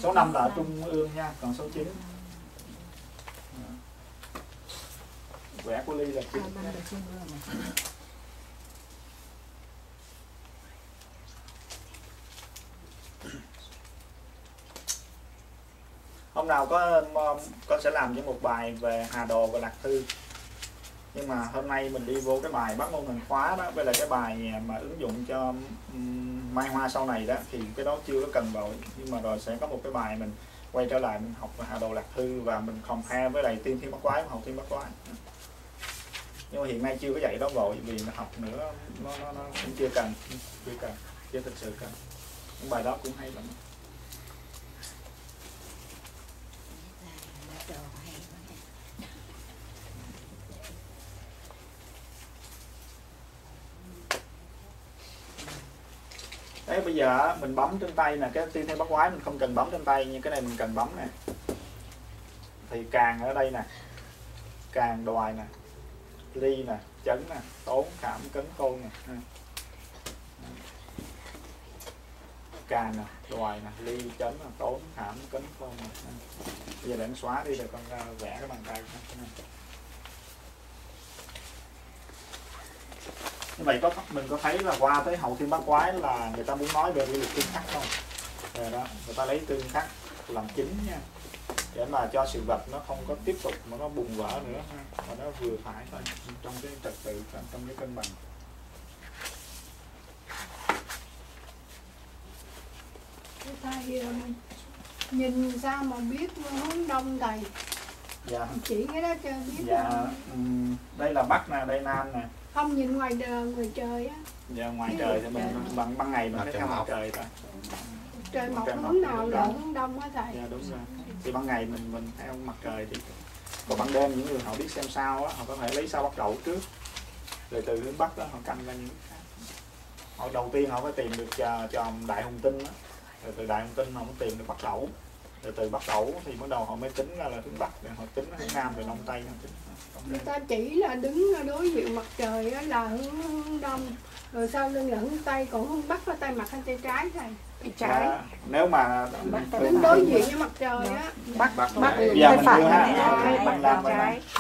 số 5 là ở trung ương nha còn số 9 quẻ của ly là 9 À, ba là trung ương hôm nào có con sẽ làm với một bài về hà đồ và lạc thư. Nhưng mà hôm nay mình đi vô cái bài bắt môn hình khóa đó với lại cái bài mà ứng dụng cho mai hoa sau này đó thì cái đó chưa có cần vào nhưng mà rồi sẽ có một cái bài mình quay trở lại mình học hà đồ lạc thư và mình compare với lại tiên thiên bắc quái và học tiên bắc quái. Nhưng mà hiện nay chưa có dạy đó vội vì nó học nữa nó, nó, nó cũng chưa cần chưa cần chưa thực sự cần. Những bài đó cũng hay lắm. Đấy bây giờ mình bấm trên tay nè, cái tiên thiên bắt quái mình không cần bấm trên tay nhưng cái này mình cần bấm nè. Thì càng ở đây nè, càng đoài nè, ly nè, chấn nè, tốn khảm cấn côn nè. Ừ. Càng nè đoài nè, ly, chấn nè, tốn khảm cấn côn nè. Ừ. Bây giờ để anh xóa đi rồi con ra vẽ cái bàn tay con như vậy có mình có thấy là qua tới hậu thiên bát quái là người ta muốn nói về quy luật tương khắc không? Rồi đó người ta lấy tương khắc làm chính nha. Để mà cho sự vật nó không có tiếp tục mà nó bùng vỡ nữa ha. mà nó vừa phải thôi trong cái trật tự trong cái cân bằng. Thầy ờ, nhìn sao mà biết hướng đông thầy dạ. Chỉ cái đó cho biết dạ đây là bắc nè đây nam nè không nhìn ngoài đời ngoài trời á. Dạ ngoài trời thì mình bằng ban ngày mình phải trời theo mặt trời thôi. Trời mọc hướng nào là đông. hướng đông á thầy. Dạ đúng rồi. Thì ban ngày mình mình theo mặt trời thì còn ban đêm những người họ biết xem sao á họ có thể lấy sao bắt đầu trước. Rồi từ hướng bắc đó họ canh ra những cái họ đầu tiên họ phải tìm được cho, cho đại hùng tinh á. Rồi từ đại hùng tinh họ mới tìm được bắc đẩu. Rồi từ bắc đẩu thì bắt đầu họ mới tính ra là hướng bắc rồi họ tính hướng nam rồi đông tây họ tính người ta chỉ là đứng đối diện mặt trời á là hướng, hướng đông. Rồi sau lưng là hướng tây còn hướng bắc là tay mặt hay tay trái thầy tay trái. Dạ, nếu mà đứng đối diện với mặt trời á. Bắc Bắc bắc giờ tay mình phải mình làm mình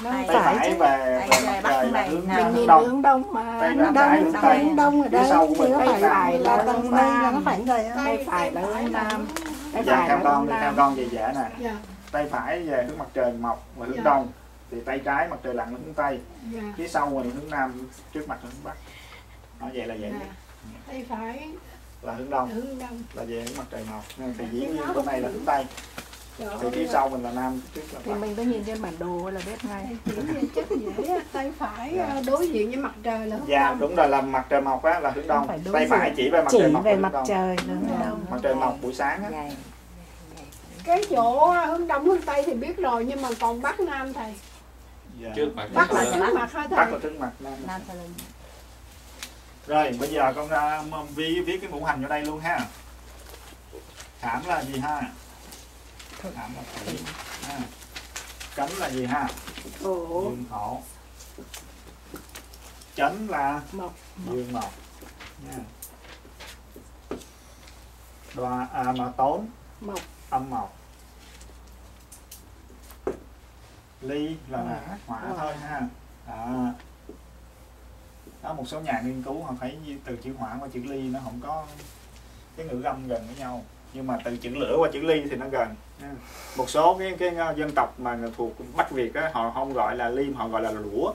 Tay tay phải về mặt trời là hướng nào. mình nhìn đông hướng đông mà. Tay hướng đông hướng tây. đông ở phía đây sau của mình thì nó tay phải phải là hướng mây là nó phải á tay phải là hướng nam. tay dạ phải là con hướng nam. con về vẽ nè. Dạ. Tay phải về hướng mặt trời mọc và hướng Dạ. đông thì tay trái mặt trời lặn là hướng tây. Dạ. Phía sau mình hướng nam trước mặt là hướng bắc. Nó vậy là vậy. Dạ. Tay phải là hướng đông. hướng đông. Là về hướng mặt trời mọc nên thì dĩ nhiên bên này là hướng tây. Rồi, thì phía sau mình là nam trước là thì bắc. mình có nhìn trên bản đồ là biết ngay. Dễ á, tay phải Dạ. ờ, đối diện với mặt trời là hướng dạ đông. đúng rồi là mặt trời mọc á là hướng đông. tay phải chỉ về mặt chỉ trời mọc về hướng mặt đông. trời hướng đông. Mặt trời mọc buổi sáng á. Dạ. cái chỗ hướng đông hướng tây thì biết rồi nhưng mà còn bắc nam thầy. Dạ. Trước mặt bắc là trước mặt bắc thầy là trước mặt nam rồi bây giờ con ra m- viết viết cái ngũ hành vào đây luôn ha. Khảm là gì ha? Khảm là thủy. Ha. Cấm là gì ha? Thổ dương thổ chấn là mộc. Dương mộc. Nha. Đoà à, mà tốn. Mộc. Âm mộc ly là Hỏa. hỏa thôi ha. Đó. đó một số nhà nghiên cứu họ thấy từ chữ hỏa qua chữ ly nó không có cái ngữ âm gần với nhau. Nhưng mà từ chữ lửa qua chữ ly thì nó gần. Nha. một số cái cái dân tộc mà thuộc Bắc Việt á, họ không gọi là ly mà họ gọi là lũa.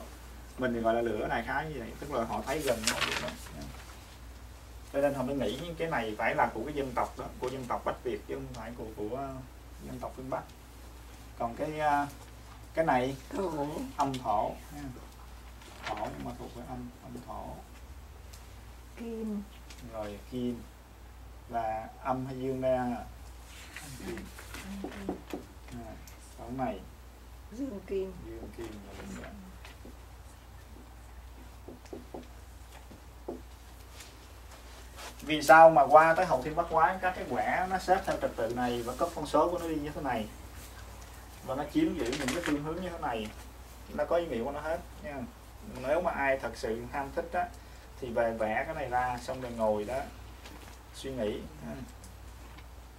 Mình thì gọi là lửa đại khái như vậy. Tức là họ thấy gần nhau đó. Cho nên họ mới nghĩ cái này phải là của cái dân tộc đó của dân tộc Bắc Việt chứ không phải của của dân tộc phương Bắc. Còn cái uh, cái này. Thổ. Âm thổ thổ nhưng mà thuộc về âm âm thổ. Kim. Rồi kim. Là âm hay dương đây? Âm kim. À, còn này. Dương kim. Dương kim là đúng rồi. vì sao mà qua tới hậu thiên bắt quái các cái quẻ nó xếp theo trật tự này và có con số của nó đi như thế này và nó chiếm giữ những cái phương hướng như thế này. Nó có ý nghĩa của nó hết, nha. Nếu mà ai thật sự ham thích á, thì về vẽ cái này ra, xong rồi ngồi đó, suy nghĩ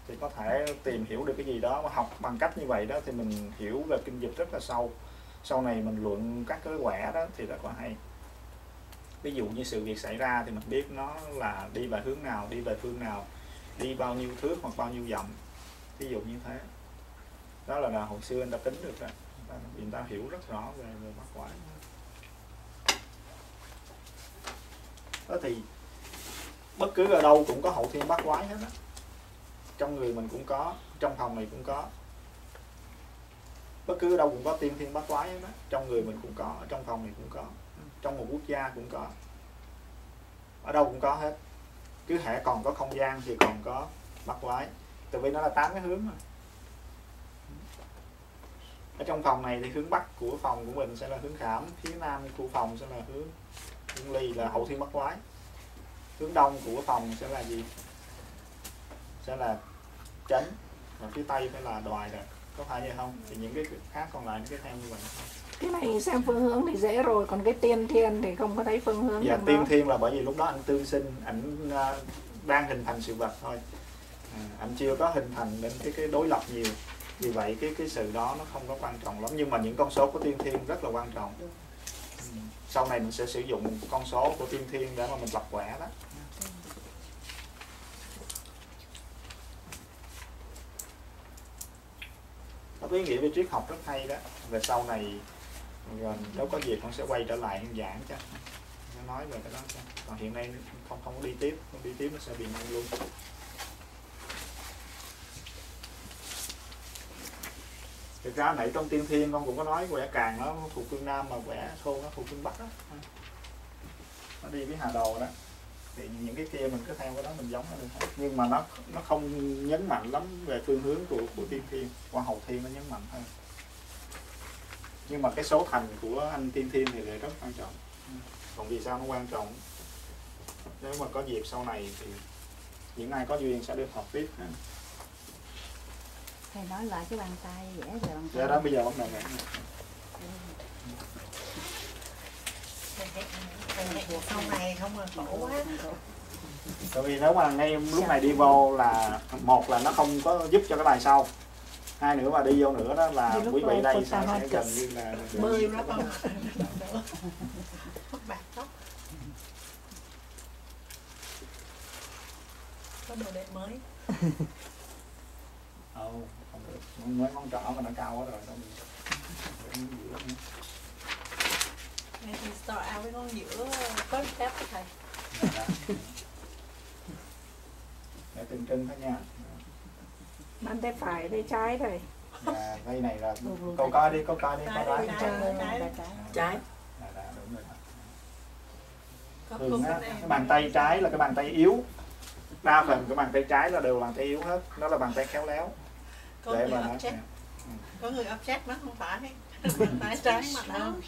thì có thể tìm hiểu được cái gì đó mà học bằng cách như vậy đó, thì mình hiểu về kinh dịch rất là sâu. Sau này mình luận các cái quẻ đó thì rất là hay. Ví dụ như sự việc xảy ra thì mình biết nó là đi về hướng nào, đi về phương nào, đi bao nhiêu thước hoặc bao nhiêu dặm. Ví dụ như thế đó là, là hồi xưa anh đã tính được đó người ta, hiểu rất rõ về, về bát quái đó thì bất cứ ở đâu cũng có hậu thiên bát quái hết á. Trong người mình cũng có trong phòng này cũng có. Bất cứ ở đâu cũng có tiên thiên bát quái hết á. Trong người mình cũng có ở trong phòng này cũng có. Trong một quốc gia cũng có. Ở đâu cũng có hết. Cứ hệ còn có không gian thì còn có bát quái tại vì nó là tám cái hướng mà ở trong phòng này thì hướng bắc của phòng của mình sẽ là hướng khảm phía nam của phòng sẽ là hướng hướng ly là hậu thiên bắt quái. Hướng đông của phòng sẽ là gì? Sẽ là chấn và phía tây phải là đoài rồi. Có phải vậy không? Thì những cái khác còn lại nó cứ theo như vậy. Cái này xem phương hướng thì dễ rồi còn cái tiên thiên thì không có thấy phương hướng Dạ tiên đó. thiên là bởi vì lúc đó anh tương sinh ảnh à, đang hình thành sự vật thôi. À, anh chưa có hình thành đến cái cái đối lập nhiều vì vậy cái cái sự đó nó không có quan trọng lắm. Nhưng mà những con số của tiên thiên rất là quan trọng. Sau này mình sẽ sử dụng con số của tiên thiên để mà mình lập quẻ đó. Nó có ý nghĩa về triết học rất hay đó. Về sau này rồi nếu có dịp con sẽ quay trở lại giảng cho. Nó nói về cái đó cho. Còn hiện nay không không có đi tiếp. Không đi tiếp nó sẽ bị nâng luôn thực ra nãy trong tiên thiên con cũng có nói quẻ càng nó thuộc phương nam mà quẻ thôn nó thuộc phương bắc đó nó đi với hà đồ đó. Thì những cái kia mình cứ theo cái đó mình giống nó được hết. Nhưng mà nó nó không nhấn mạnh lắm về phương hướng của của tiên thiên. Qua hậu thiên nó nhấn mạnh hơn nhưng mà cái số thành của anh tiên thiên thì lại rất quan trọng. Còn vì sao nó quan trọng? Nếu mà có dịp sau này thì những ai có duyên sẽ được học tiếp. ha thầy nói lại cái bàn tay vẽ là bàn do tay. đó bây giờ bắt đầu này sau này không là khổ quá. Tại vì nếu mà ngay lúc này đi vô là một là nó không có giúp cho cái bài sau. Hai nữa mà đi vô nữa đó là quý vị đây sẽ, sẽ gần như là bơi nó không mất bạc tóc có đồ đẹp mới [LAUGHS] Không được. Mấy món trỏ mà nó cao quá rồi đâu bị ngay thì start out với con giữa first step của thầy. Để từng trưng thôi nha. Bàn tay phải tay trái đây và đây này là câu coi đi câu coi đi câu đi, trái. trái rồi đó. có thường á, cái bàn tay trái là cái bàn tay yếu. Đa phần cái bàn tay trái là đều là bàn tay yếu hết. Nó là bàn tay khéo léo có để người mà object có người object nó không phải. [LAUGHS] Tay trái mặt hơn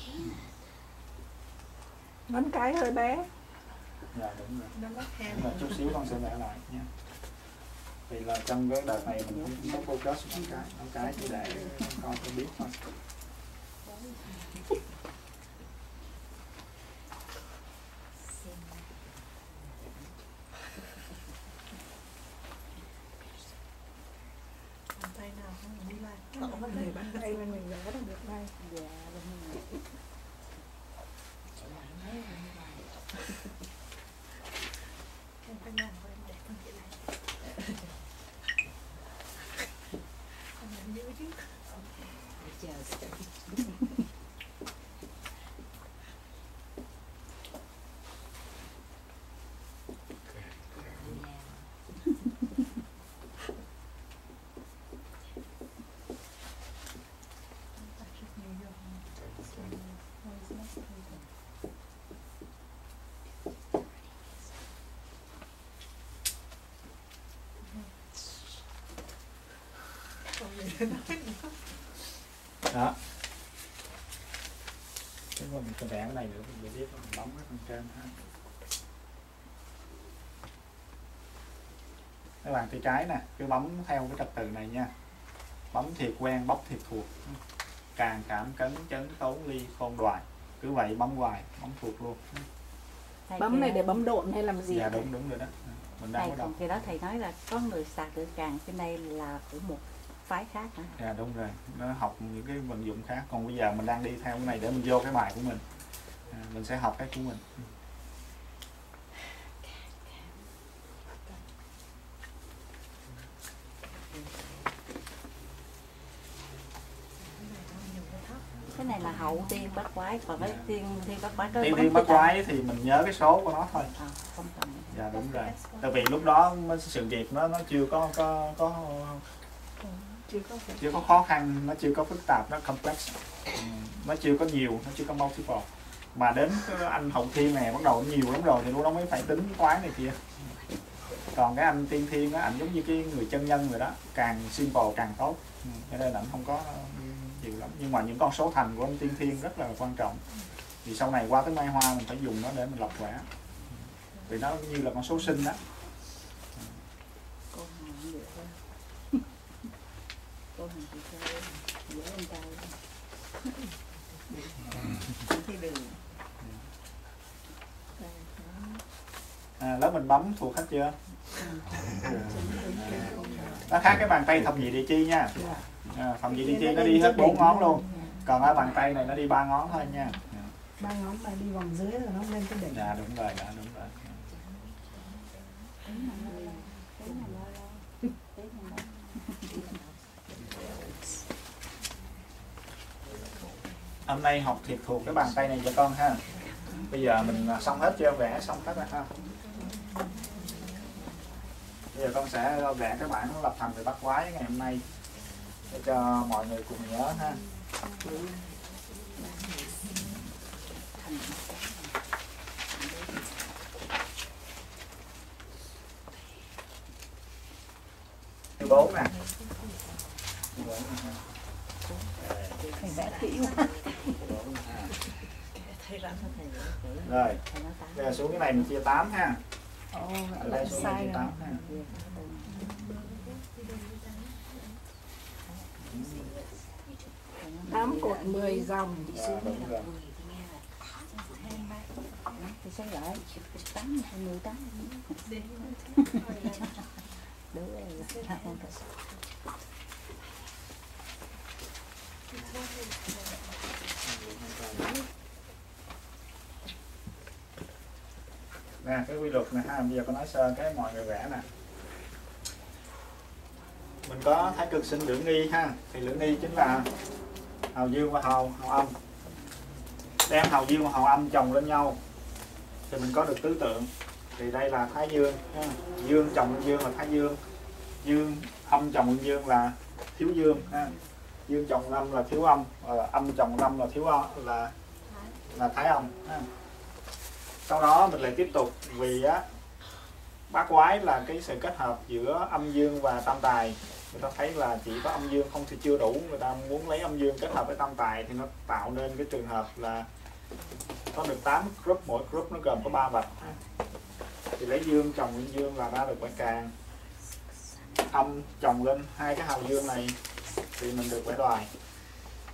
ngón cái hơi bé. Dạ đúng rồi. Đúng rồi, chút xíu con sẽ vẽ lại nha. Thì là trong cái đợt này mình không có focus ngón cái ngón cái chỉ để con tôi biết thôi bàn tay nào không đi lại cậu có thể bàn là mình vẽ được được đây dạ đúng rồi Em phải làm của em đẹp hơn chị này Em làm dữ chứ chờ Đặt rất nhiều vô Còn gì để nói nữa đó cái mà mình sẽ vẽ cái này nữa mình biết mình bấm cái phần trên ha. Cái bàn tay trái nè cứ bấm theo cái trật tự này nha. Bấm thiệt quen bóc thiệt thuộc. Càng cảm cấn chấn tấu ly khôn đoài. Cứ vậy bấm hoài bấm thuộc luôn. Bấm này để bấm độn hay làm gì dạ đúng đúng rồi đó. Mình đang thầy còn khi đó thầy nói là có người sạc tự tràng trên đây là của một phái khác hả? Dạ đúng rồi. Nó học những cái vận dụng khác. Còn bây giờ mình đang đi theo cái này để mình vô cái bài của mình à, mình sẽ học cái của mình. Cái này nó nhiều cái này là hậu tiên bát quái còn cái Dạ. tiên thiên bát quái tiên bấm thiên bát quái thì mình nhớ cái số của nó thôi. À, không cần. Dạ đúng rồi. Tại vì lúc đó mới- sự việc nó nó chưa có có có chưa có thể chưa có khó khăn nó chưa có phức tạp nó complex. Ừ, nó chưa có nhiều nó chưa có multiple mà đến anh hậu thiên này, bắt đầu nhiều lắm rồi thì lúc đó mới phải tính toán này kia. Còn cái anh tiên thiên á, ảnh giống như cái người chân nhân rồi đó, càng simple càng tốt. Ừ, cho nên ảnh không có nhiều lắm. Nhưng mà những con số thành của anh tiên thiên rất là quan trọng. Thì sau này qua tới mai hoa mình phải dùng nó để mình lọc quả. Vì nó như là con số sinh đó. [LAUGHS] Thì [LAUGHS] đường Đây, đó à, lớp mình bấm thuộc hết chưa? Nó khác cái bàn tay thập nhị địa chi nha. À, thập nhị địa chi nó đi hết bốn ngón luôn. Còn ở bàn tay này nó đi ba ngón thôi nha. Ba ngón này đi vòng dưới rồi nó lên cái đỉnh. Dạ đúng rồi dạ đúng rồi. Hôm nay học thiệt thuộc cái bàn tay này cho con ha. Bây giờ mình xong hết chưa? Vẽ xong hết rồi ha bây giờ con sẽ ờ, vẽ các bạn nó lập thành về bắt quái ngày hôm nay để cho mọi người cùng nhớ ha. Thứ bốn nè. Thứ vẽ kỹ Thứ rồi, bây giờ xuống cái này mình chia 8 ha. Ồ, ở lại xuống sai rồi. 8 tám cột 10 dòng. đi xuống thì sẽ lại tám hai mươi tám đúng rồi nè, cái quy luật này ha, bây giờ con nói sơ cái mọi người vẽ nè mình có thái cực sinh lưỡng nghi ha, thì lưỡng nghi chính là hào dương và hào hào âm đem hào dương và hào âm chồng lên nhau, thì mình có được tứ tượng thì đây là thái dương ha. dương chồng lên dương là thái dương dương âm chồng lên dương là thiếu dương ha. dương chồng âm là thiếu âm, và âm chồng âm là thiếu âm, là là thái âm ha sau đó mình lại tiếp tục vì á bát quái là cái sự kết hợp giữa âm dương và tam tài. Người ta thấy là chỉ có âm dương không thì chưa đủ, người ta muốn lấy âm dương kết hợp với tam tài thì nó tạo nên cái trường hợp là có được 8 group, mỗi group nó gồm có 3 vạch thì lấy dương, chồng lên dương là ra được quẻ càng. Âm, chồng lên hai cái hào dương này thì mình được quẻ đoài.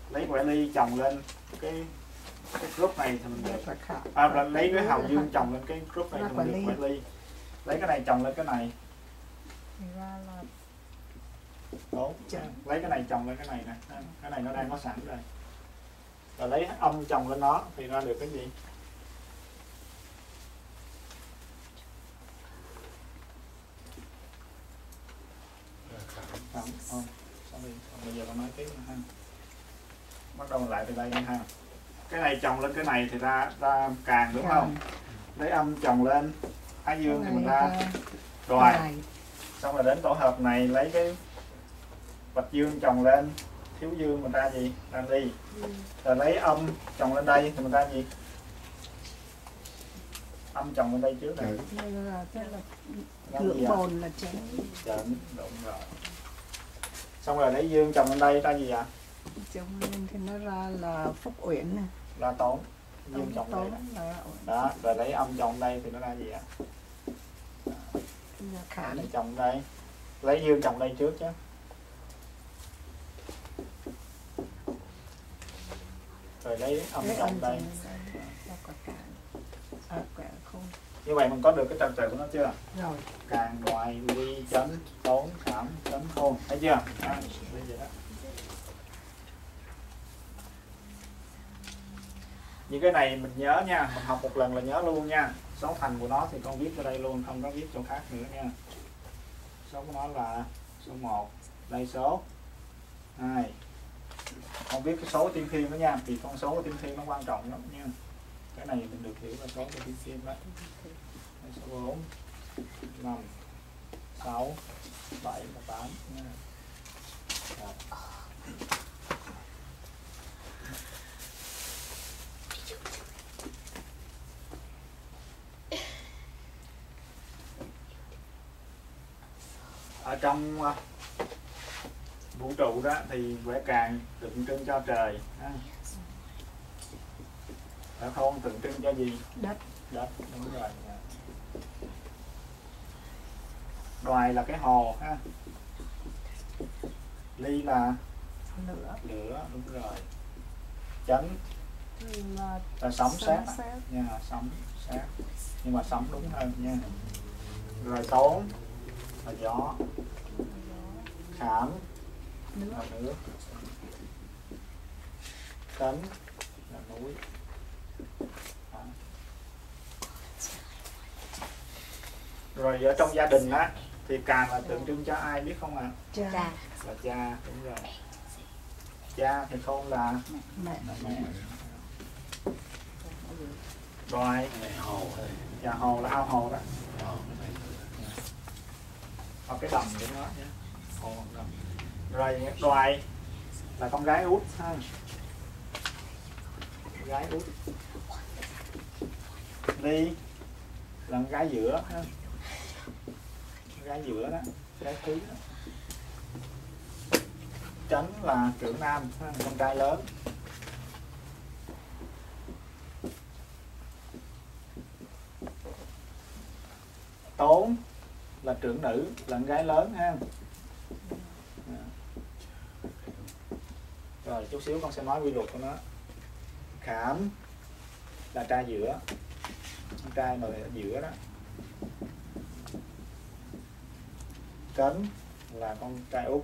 Lấy quẻ ly, chồng lên cái cái group này thì mình được à, là lấy cái hào dương chồng lên cái group này thì mình được ly lấy. Cái này chồng lên cái này. Đúng. Lấy cái này chồng lên cái này nè. Cái này nó đang có sẵn rồi. Rồi lấy âm chồng lên nó thì ra được cái gì? Không không. Sorry. Bây giờ con nói tiếp ha. Bắt đầu lại từ đây ha cái này chồng lên cái này thì ra ra càng đúng không? Lấy âm chồng lên thái dương thì mình ra rồi xong rồi đến tổ hợp này lấy cái bạch dương chồng lên thiếu dương mình ra gì? Ra ly rồi lấy âm chồng lên đây thì mình ra gì? Âm chồng lên đây trước này lượng bồn là Chuẩn, đúng rồi. Xong rồi lấy dương chồng lên đây ra gì ạ? Trong lên thì nó ra là phúc uyển nè ra tốn dương chồng đây đó. rồi lấy âm chồng đây thì nó ra gì ạ? Khả lấy chồng đây. Lấy dương chồng đây trước chứ. Rồi lấy âm chồng đây. à, như vậy mình có được cái trật tự của nó chưa? Rồi. Càng đoài ly chấn tốn cảm chấn khôn. Thấy chưa? À, bây giờ đó những cái này mình nhớ nha mình học một lần là nhớ luôn nha. Số thành của nó thì con viết ở đây luôn không có viết chỗ khác nữa nha. Số của nó là số 1 đây số. 2 con viết cái số tiên thiên đó nha thì con số của tiên thiên nó quan trọng lắm nha. Cái này mình được hiểu là số của tiên thiên đó. Đây, số 4 5 6 7 và 8 nha Rồi ở trong ờ, vũ trụ đó thì vẽ càng tượng trưng cho trời ha. Vẽ khôn tượng trưng cho gì? Đất. đất đúng rồi dạ. đoài là cái hồ ha. Ly là lửa. lửa đúng rồi. Chấn. Là là sóng sét. nha sóng sét. Nhưng mà sóng đúng hơn nha. Rồi tốn là gió. Khảm nước. Là nước. Cấn là núi. Đó. rồi ở trong gia đình á thì càng là tượng trưng cho ai biết không ạ? Cha. Là cha đúng rồi. Cha thì không là mẹ. Là mẹ đoài nhà hồ là ao hồ đó hoặc cái đầm của nó nhé rồi đoài. Là con gái út ha. Gái út. Ly. Là con gái giữa ha. Gái giữa đó gái thứ đó. chánh là trưởng nam ha, con trai lớn. Tốn là trưởng nữ, là con gái lớn, ha. Dạ. Rồi, chút xíu con sẽ nói quy luật của nó. Khảm là trai giữa. Con trai mà ở giữa đó. Cấn là con trai út.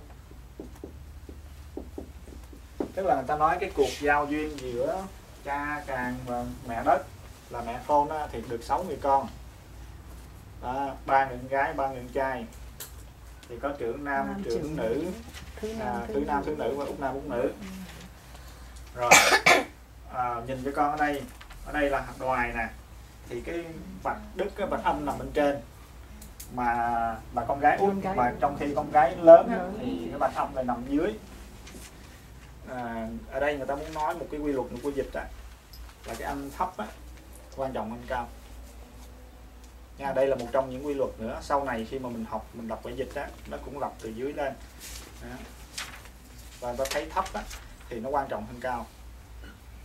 Tức là người ta nói cái cuộc giao duyên giữa cha càng và mẹ đất là mẹ khôn thì được 6 người con đó, ba người con gái ba người con trai. Thì có trưởng nam, Nam, trưởng, trưởng nữ. thứ nam à, thứ nam thứ nữ và út nam út nữ. Rồi à, nhìn cho con ở đây. Ở đây là hạt đoài nè. Thì cái vạch đức cái vạch âm nằm bên trên. Mà mà con gái út mà trong khi con gái lớn á, Lớn. thì cái vạch âm này nằm dưới. À, ở đây người ta muốn nói một cái quy luật của dịch à, là cái âm thấp á, quan trọng hơn cao nha đây là một trong những quy luật nữa. Sau này khi mà mình học mình đọc vẽ dịch á nó cũng đọc từ dưới lên. Đó. và ta thấy thấp á thì nó quan trọng hơn cao.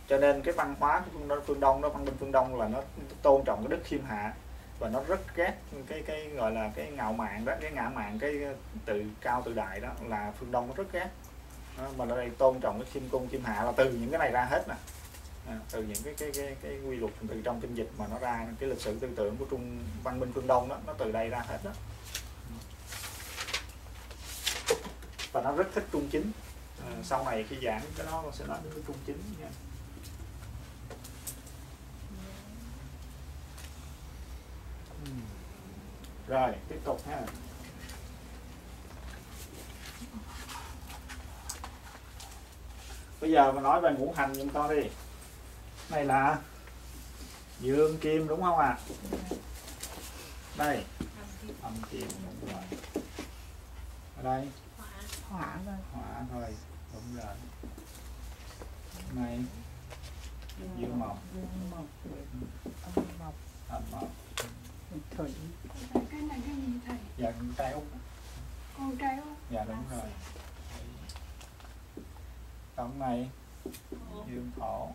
Cho nên cái văn hóa của phương, phương đông đó văn minh phương đông là nó tôn trọng cái đức khiêm hạ. Và nó rất ghét cái cái gọi là cái ngạo mạn đó cái ngã mạn cái ờ, tự cao tự đại đó là phương đông nó rất ghét. Đó, mà ở đây tôn trọng cái khiêm cung khiêm hạ là từ những cái này ra hết nè à, từ những cái cái cái cái quy luật từ trong kinh dịch mà nó ra cái lịch sử tư tưởng của trung văn minh phương đông đó nó từ đây ra hết đó. Và nó rất thích trung chính. À, sau này khi giảng cái đó nó sẽ nói đến cái trung chính nha. Ừ. Rồi tiếp tục ha. Bây giờ mà nói về ngũ hành giùm con đi này là dương kim đúng không ạ? Đây. Âm kim đúng rồi. Ở đây. Hỏa rồi. Hỏa thôi đúng rồi. Này. Dương mộc dương mộc âm mộc âm mộc thủy cái này cái gì thầy dạ con trai út. Con trai út. Dạ đúng rồi. Tổng này. Dương thổ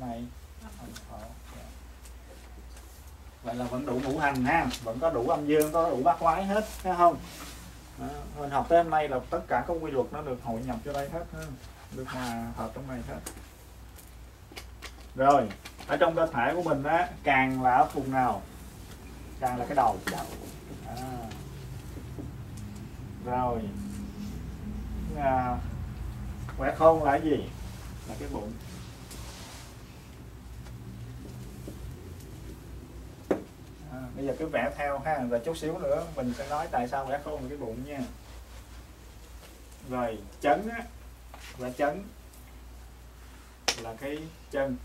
này dạ. vậy là vẫn đủ ngũ hành ha. Vẫn có đủ âm dương có đủ bát quái hết thấy không? Đó, mình học tới hôm nay là tất cả các quy luật nó được hội nhập cho đây hết ha. được hòa hợp trong này hết. Rồi ở trong cơ thể của mình á càng là ở vùng nào? Càng là cái đầu. À. rồi. À, khỏe khôn là cái gì? Là cái bụng À, bây giờ cứ vẽ theo ha rồi chút xíu nữa mình sẽ nói tại sao vẽ khôn cái bụng nha. Rồi chấn á quả chấn là cái chân.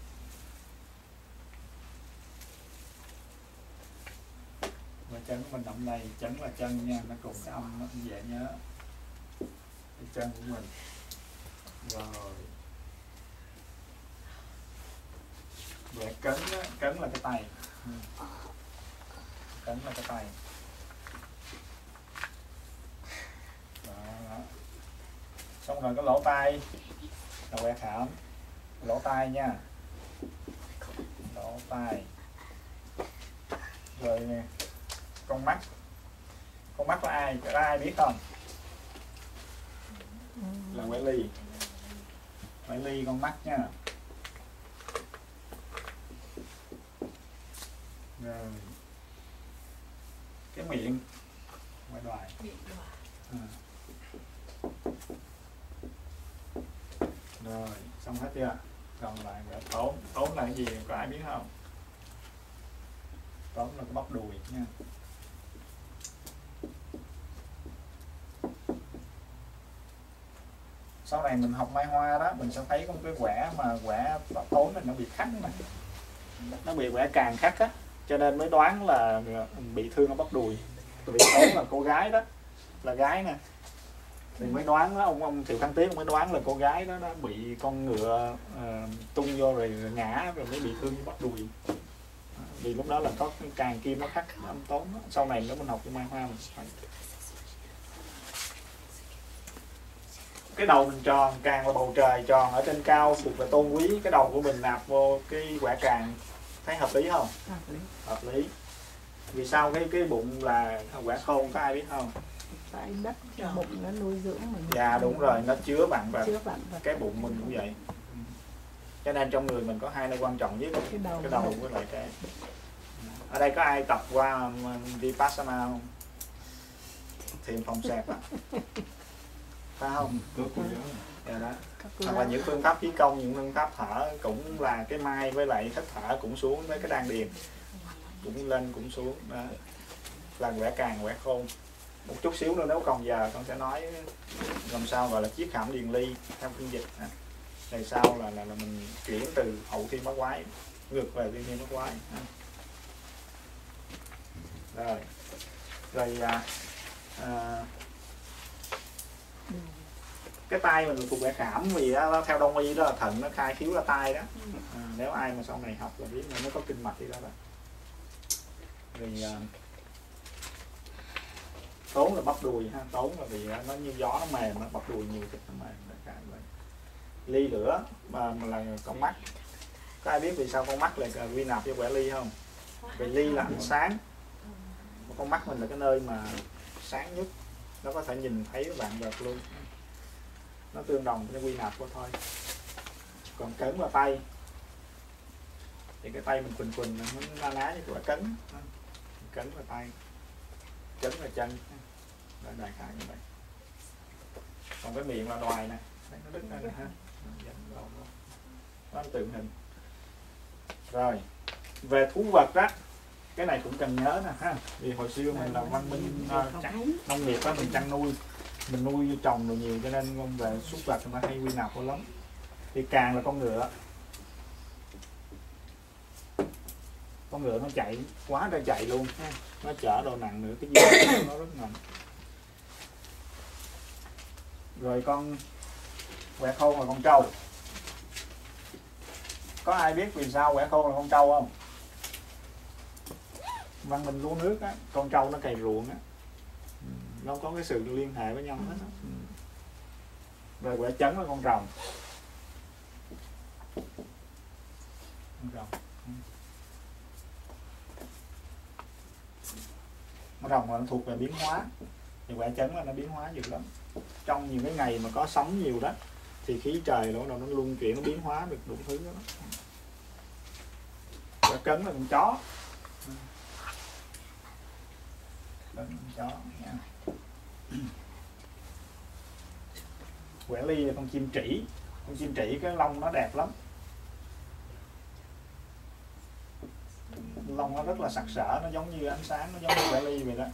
Và chấn của mình động này chấn là chân nha nó cùng cái âm nó cũng dễ nhớ. Cái chân của mình. Rồi. Vẽ cấn á, cấn là cái tay. Ừ cấn vào cái tay. Đó, đó. xong rồi cái lỗ tai. Là quẹt hãm lỗ tai nha. Lỗ tai. Rồi nè con mắt. Con mắt là ai? Là ai biết không? Là quẻ ly. Quẻ ly con mắt nha. Rồi cái miệng. Ngoài đoài. À. rồi xong hết chưa? Còn lại là tốn tốn là cái gì? Có ai biết không? Tốn là cái bắp đùi nha. Sau này mình học mai hoa đó mình sẽ thấy có một cái quẻ mà quẻ tốn này nó bị khắc này nó bị quẻ càng khắc á cho nên mới đoán là bị thương ở bắp đùi. Bị tốn là cô gái đó là gái nè. Thì mới đoán đó, ông ông Triệu Khang Tiến mới đoán là cô gái đó đã bị con ngựa uh, tung vô rồi ngã rồi mới bị thương bắp đùi. Vì lúc đó là có cái càng kim nó khắc âm tốn đó. sau này nếu mình học cho mai hoa mình phải cái đầu mình tròn càng là bầu trời tròn. Ở trên cao thuộc là tôn quý cái đầu của mình nạp vô cái quả càng thấy hợp lý không? Hợp lý. Vì sao cái cái bụng là quả khôn có ai biết không? Tại đất cái bụng nó nuôi dưỡng mình. Dạ đúng rồi nó chứa bạn và chứa vạn vật. Cái bụng mình cũng vậy. Cho nên trong người mình có hai nơi quan trọng nhất. Cái đầu cái đầu với lại cái ở đây có ai tập qua um, vipassana không? Thiền phòng xẹp á. Phải không? Giáo dạ đó hoặc là những phương pháp khí công những phương pháp thở cũng là cái mai với lại hít thở cũng xuống với cái đan điền. Cũng lên cũng xuống đó. Là quẻ càng quẻ khôn. Một chút xíu nữa nếu còn giờ con sẽ nói làm sao gọi là chiết khảm điền ly theo phiên dịch à. rồi sau là, là là mình chuyển từ hậu thiên bát quái ngược về thiên thiên bát quái ha. rồi. Rồi à, à, cái tay mình thuộc về khảm vì đó, theo đông y đó là thận nó khai khiếu là tay đó. À, nếu ai mà sau này học là biết là nó có kinh mạch đi đó. Rồi à, tốn là bắp đùi ha tốn là vì nó như gió nó mềm nó bắp đùi nhiều thịt nó mềm đại khái vậy ly lửa mà, mà là con mắt. Có ai biết vì sao con mắt lại quy nạp cho quẻ ly không? Vì ly là ánh sáng. Con mắt mình là cái nơi mà sáng nhất. Nó có thể nhìn thấy vạn vật luôn nó tương đồng với quy nạp của thôi. Còn cấn là tay. Thì cái tay mình quỳnh quỳnh nó na ná như quả cấn. Cấn là tay. Chấn là chân. Đó, đại khái như vậy. Còn cái miệng là đoài nè. Đấy, nó đứt ra nè ha. Là tượng hình. Rồi. Về thú vật đó cái này cũng cần nhớ nè ha. Vì hồi xưa mình là văn minh chăn- nông nghiệp đó mình chăn nuôi mình nuôi trồng rồi nhiều cho nên con về súc vật ta hay quy nạp lắm. Thì càng là con ngựa. Con ngựa nó chạy quá ra chạy luôn. Ha. nó chở đồ nặng nữa cái gì nó rất nặng. Rồi con quẹ khôn là con trâu. Có ai biết vì sao quẹ khôn là con trâu không? Văn minh lúa nước á con trâu nó cày ruộng á. Ừ, nó có cái sự liên hệ với nhau hết ừ. về quả rồi chấn là con rồng. Con rồng. Con rồng là nó thuộc về biến hóa. Thì quả chấn là nó biến hóa nhiều lắm. Trong những cái ngày mà có sóng nhiều đó, thì khí trời nó nó luôn chuyển, nó biến hóa được đủ thứ đó. Quả cấn là con chó. Cấn con chó, nha quẻ ly là con chim trĩ. Con chim trĩ cái lông nó đẹp lắm. Lông nó rất là sặc sỡ nó giống như ánh sáng nó giống như quẻ ly vậy đó.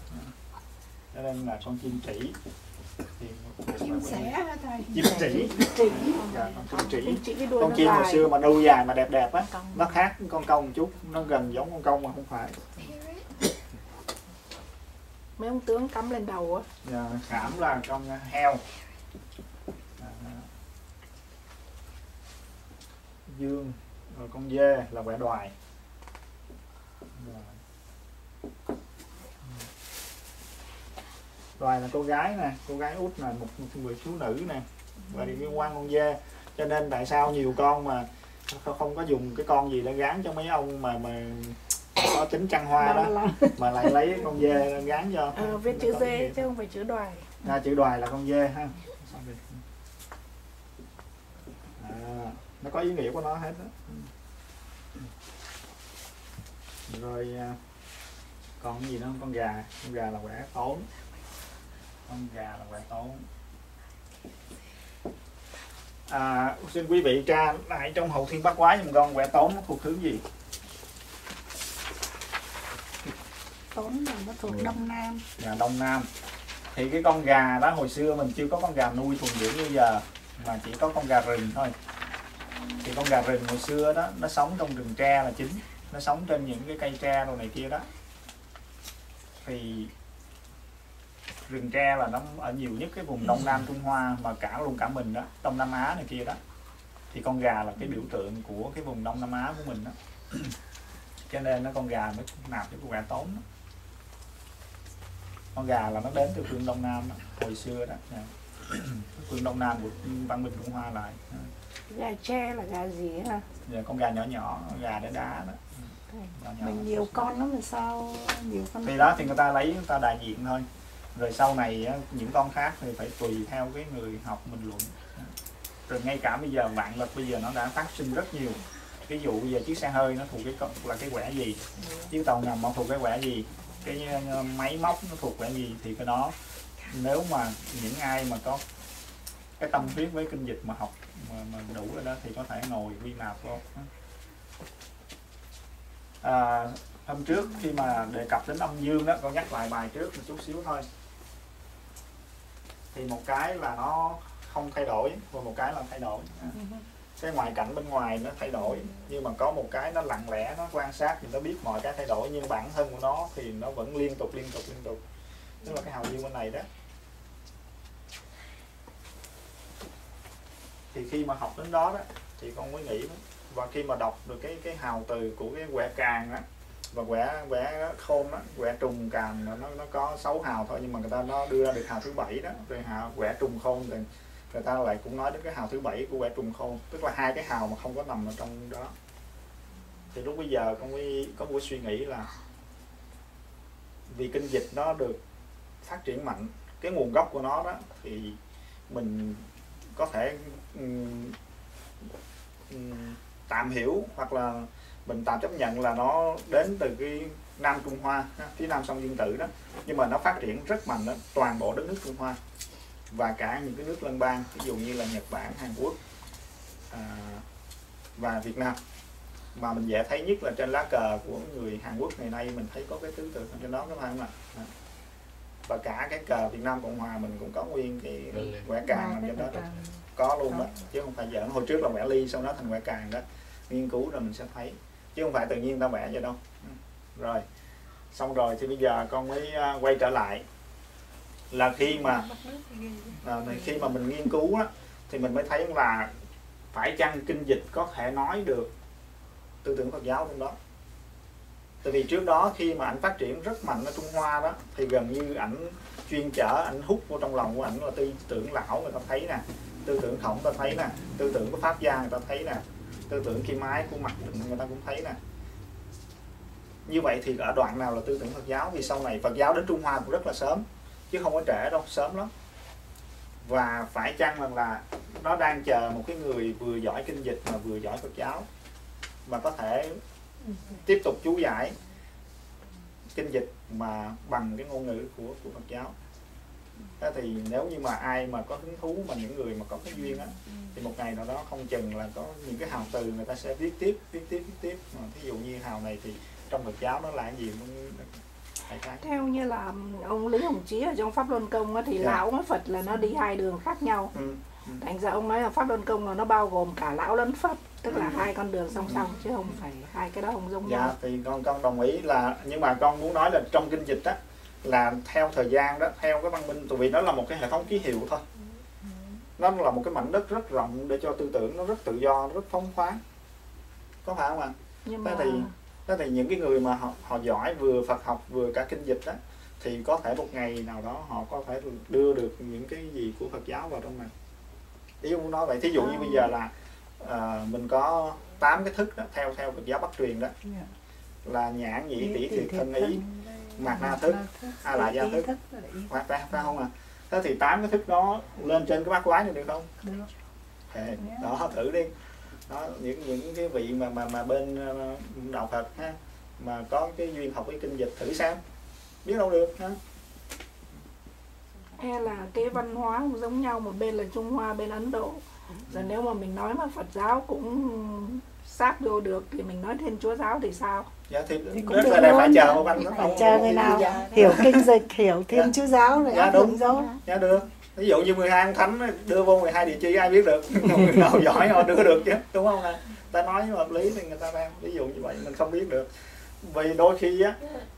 Cho nên là con chim trĩ thì chim sẻ chim chỉ dạ, con chim đuôi con chim hồi xưa mà đuôi dài mà đẹp đẹp á nó khác con công một chút nó gần giống con công mà không phải mấy ông tướng cắm lên đầu á. Dạ, khảm là con à, heo. À, dương rồi con dê là quẻ đoài. Rồi. đoài là cô gái nè cô gái út là một, một người thiếu nữ nè và đi liên quan con dê. Cho nên tại sao nhiều con mà không không có dùng cái con gì để gán cho mấy ông mà mà có tính trăng hoa đó. mà lại lấy con dê gán cho. Ờ, viết chữ dê. chứ không phải chữ đoài. À, chữ đoài là con dê ha. À, nó có ý nghĩa của nó hết đó rồi à, còn cái gì nữa con gà. Con gà là quẻ tốn. Con gà là quẻ tốn. À, xin quý vị tra lại trong hậu thiên bát quái giùm con quẻ tốn nó thuộc thứ gì tốn là nó thuộc Ừ. đông nam. Gà đông nam. Thì cái con gà đó hồi xưa mình chưa có con gà nuôi thuần dưỡng như giờ mà chỉ có con gà rừng thôi. Thì con gà rừng hồi xưa đó nó sống trong rừng tre là chính. Nó sống trên những cái cây tre đồ này kia đó. Thì rừng tre là nó ở nhiều nhất cái vùng đông nam trung hoa mà cả luôn cả mình đó đông nam á này kia đó. Thì con gà là cái biểu tượng của cái vùng đông nam á của mình đó. [CLEARS THROAT] Cho nên nó con gà mới nạp cho con gà tốn đó con gà là nó đến từ phương đông nam đó, hồi xưa đó. Dạ. [CLEARS THROAT] phương đông nam của văn minh trung hoa lại. Dạ. gà tre là gà gì ha Dạ, con gà nhỏ nhỏ gà đá đá đó. Nhỏ nhỏ. mình nhiều con lắm mà sao nhiều con thì đó thì người ta lấy người ta đại diện thôi. Rồi sau này á, những con khác thì phải tùy theo cái người học mình luận. Rồi ngay cả bây giờ vạn vật bây giờ nó đã phát sinh rất nhiều. Ví dụ bây giờ chiếc xe hơi nó thuộc cái là cái quẻ gì? Chiếc tàu ngầm nó thuộc cái quẻ gì cái ờ, máy móc nó thuộc về gì thì cái đó. Nếu mà những ai mà có cái tâm huyết với kinh dịch mà học mà, mà đủ rồi đó thì có thể ngồi quy nạp luôn à, hôm trước khi mà đề cập đến âm dương đó con nhắc lại bài trước một chút xíu thôi. Thì một cái là nó không thay đổi và một cái là thay đổi. À. Ừ cái ngoại cảnh bên ngoài nó thay đổi, nhưng mà có một cái nó lặng lẽ, nó quan sát thì nó biết mọi cái thay đổi, nhưng bản thân của nó thì nó vẫn liên tục liên tục liên tục. Tức là cái hào dương bên này đó. Thì khi mà học đến đó đó, thì con mới nghĩ và khi mà đọc được cái cái hào từ của cái quẻ càng á và quẻ quẻ khôn á quẻ trùng càng nó nó có sáu hào thôi, nhưng mà người ta nó đưa ra được hào thứ bảy đó, rồi hào quẻ trùng khôn rồi người ta lại cũng nói đến cái hào thứ bảy của quẻ trùng khôn tức là hai cái hào mà không có nằm ở trong đó. Thì lúc bây giờ con mới có một suy nghĩ là vì kinh dịch nó được phát triển mạnh cái nguồn gốc của nó đó thì mình có thể um, um, tạm hiểu hoặc là mình tạm chấp nhận là nó đến từ cái Nam Trung Hoa phía Nam sông Dương Tử đó. Nhưng mà nó phát triển rất mạnh đó toàn bộ đất nước Trung Hoa và cả những cái nước lân bang ví dụ như là Nhật Bản Hàn Quốc à, và Việt Nam. Mà mình dễ thấy nhất là trên lá cờ của người Hàn Quốc ngày nay mình thấy có cái tượng ở trên đó các bạn không ạ? Đó. và cả cái cờ Việt Nam Cộng Hòa mình cũng có nguyên cái quẻ càng nằm trên đó đó. có luôn đó chứ không phải giỡn. Hồi trước là vẽ ly sau đó thành vẽ càng đó. Nghiên cứu rồi mình sẽ thấy. Chứ không phải tự nhiên ta vẽ vậy đâu. Rồi xong rồi thì bây giờ con mới à, quay trở lại là khi mà à, khi mà mình nghiên cứu á, thì mình mới thấy là phải chăng kinh dịch có thể nói được tư tưởng Phật giáo trong đó. Tại vì trước đó khi mà ảnh phát triển rất mạnh ở Trung Hoa đó thì gần như ảnh chuyên chở ảnh hút vô trong lòng của ảnh là tư tưởng lão người ta thấy nè. Tư tưởng khổng ta thấy nè. Tư tưởng của pháp gia người ta thấy nè. Tư tưởng kim ái của mặt người ta cũng thấy nè. Như vậy thì ở đoạn nào là tư tưởng Phật giáo? Vì sau này Phật giáo đến Trung Hoa cũng rất là sớm chứ không có trễ đâu, sớm lắm. Và phải chăng rằng là nó đang chờ một cái người vừa giỏi kinh dịch mà vừa giỏi Phật giáo mà có thể tiếp tục chú giải kinh dịch mà bằng cái ngôn ngữ của của Phật giáo? Đó thì nếu như mà ai mà có hứng thú, mà những người mà có cái duyên á, thì một ngày nào đó không chừng là có những cái hào từ người ta sẽ viết tiếp viết tiếp viết tiếp. Mà thí dụ như hào này thì trong Phật giáo nó là cái gì theo như là ông Lý Hồng Chí ở trong Pháp Luân Công á, thì Dạ. lão với Phật là nó đi hai đường khác nhau. Ừ. thành ra ông nói là Pháp Luân Công là nó bao gồm cả lão lẫn Phật tức là Ừ. hai con đường song song chứ không phải hai cái đó không giống dạ nhau. thì con con đồng ý là nhưng mà con muốn nói là trong kinh dịch á là theo thời gian đó theo cái văn minh tại vì nó là một cái hệ thống ký hiệu thôi. Nó là một cái mảnh đất rất rộng để cho tư tưởng nó rất tự do rất phóng khoáng. Có phải không ạ? Nhưng Thế mà thì- thế thì những cái người mà họ, họ giỏi vừa Phật học vừa cả kinh dịch đó thì có thể một ngày nào đó họ có thể đưa được những cái gì của Phật giáo vào trong này ý muốn nói vậy thí dụ như bây giờ là à, mình có 8 cái thức đó theo theo Phật giáo Bắc truyền đó. Dạ. là nhãn nhĩ tỷ Tỷ thiệt thân ý. Mạt na thức. a la gia thức. là ý. Phải, không ạ? Thế thì tám cái thức đó lên trên cái bát quái này được không? Đó thử đi đó những những cái vị mà mà mà bên ờ, đạo Phật ha mà có cái duyên học với kinh dịch thử xem biết đâu được ha e là cái văn hóa cũng giống nhau một bên là Trung Hoa bên Ấn Độ rồi nếu mà mình nói mà Phật giáo cũng sát vô được thì mình nói Thiên Chúa giáo thì sao dạ thì, Thì cũng rất được là phải luôn. chờ một anh Phải chờ người không- nào Dạ. hiểu kinh dịch hiểu thiên Dạ. chúa giáo rồi Dạ, đúng. dấu dạ được ví dụ như 12 ông thánh đưa vô 12 địa chi ai biết được. [LAUGHS] Người nào giỏi họ đưa được chứ đúng không ạ? Ta nói hợp lý thì người ta đem ví dụ như vậy mình không biết được. Vì đôi khi á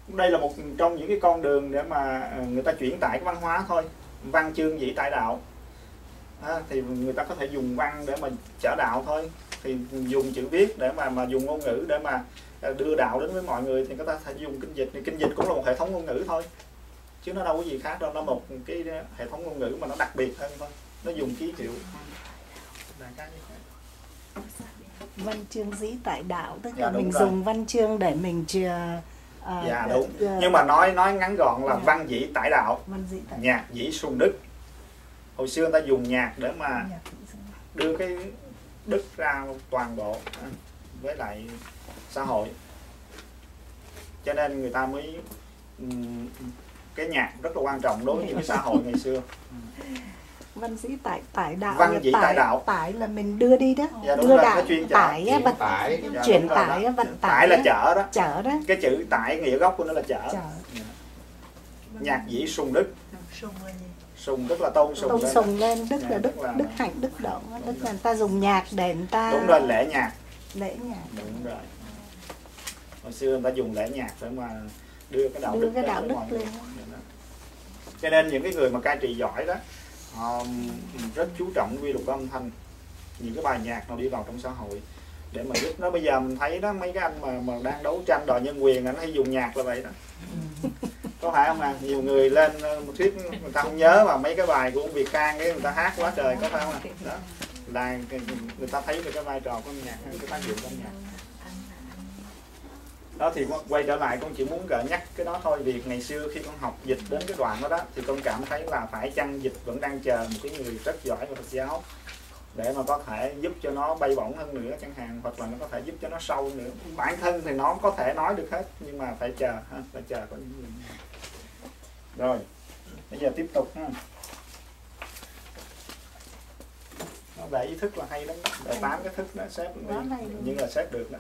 đây là một trong những cái con đường để mà ờ, người ta chuyển tải cái văn hóa thôi văn chương dĩ tại đạo. À, thì người ta có thể dùng văn để mà trở đạo thôi thì dùng chữ viết để mà mà dùng ngôn ngữ để mà ờ, đưa đạo đến với mọi người thì người ta phải dùng kinh dịch. Thì kinh dịch cũng là một hệ thống ngôn ngữ thôi chứ nó đâu có gì khác đâu nó một cái hệ thống ngôn ngữ mà nó đặc biệt hơn thôi. Nó dùng ký hiệu. Văn chương dĩ tại đạo tức Dạ, là mình rồi. dùng văn chương để mình chia à, dạ đúng. ờ, nhưng mà nói nói ngắn gọn là Dạ. văn dĩ tải đạo. Văn dĩ tại nhạc dĩ sung đức. Hồi xưa người ta dùng nhạc để mà đưa cái đức ra toàn bộ à, với lại xã hội. Cho nên người ta mới cái nhạc rất là quan trọng đối với những cái xã hội ngày xưa. [LAUGHS] Văn dĩ tại tải đạo Văn dĩ tại đạo. tải là mình đưa đi đó. Dạ, đưa đạo chuyên tải á, vận tải Dạ, chuyển tải á, vận tải là chở đó. Chở đó. Cái chữ tải nghĩa gốc của nó là chở chở nhạc dĩ sung đức. Sung tức là tôn sùng tôn lên. sùng lên đức Dạ, là đức là- đức hạnh đức độ. Á. đức là người ta dùng nhạc để người ta đúng rồi lễ nhạc. Lễ nhạc. Đúng rồi. Hồi xưa người ta dùng lễ nhạc để mà đưa cái đạo Đưa đức cái đạo đức lên. Cho nên những cái người mà cai trị giỏi đó họ rất chú trọng quy luật âm thanh. Những cái bài nhạc nào đi vào trong xã hội. Để mà giúp nó bây giờ mình thấy đó mấy cái anh mà mà đang đấu tranh đòi nhân quyền anh hay dùng nhạc là vậy đó. [LAUGHS] Có phải không ạ nhiều người lên ờ, một thuyết người ta không nhớ mà mấy cái bài của ông Việt Khang cái người ta hát quá trời có phải không ạ đó. Là người ta thấy được cái vai trò của âm nhạc cái tác dụng của âm nhạc đó thì quay trở lại con chỉ muốn gợi nhắc cái đó thôi vì ngày xưa khi con học dịch đến cái đoạn đó đó thì con cảm thấy là phải chăng dịch vẫn đang chờ một cái người rất giỏi về Phật giáo để mà có thể giúp cho nó bay bổng hơn nữa chẳng hạn hoặc là nó có thể giúp cho nó sâu nữa. Bản thân thì nó có thể nói được hết nhưng mà phải chờ ha phải chờ có những người rồi bây giờ tiếp tục ha. Nó để ý thức là hay lắm để tám cái thức đó xếp nhưng là xếp được đó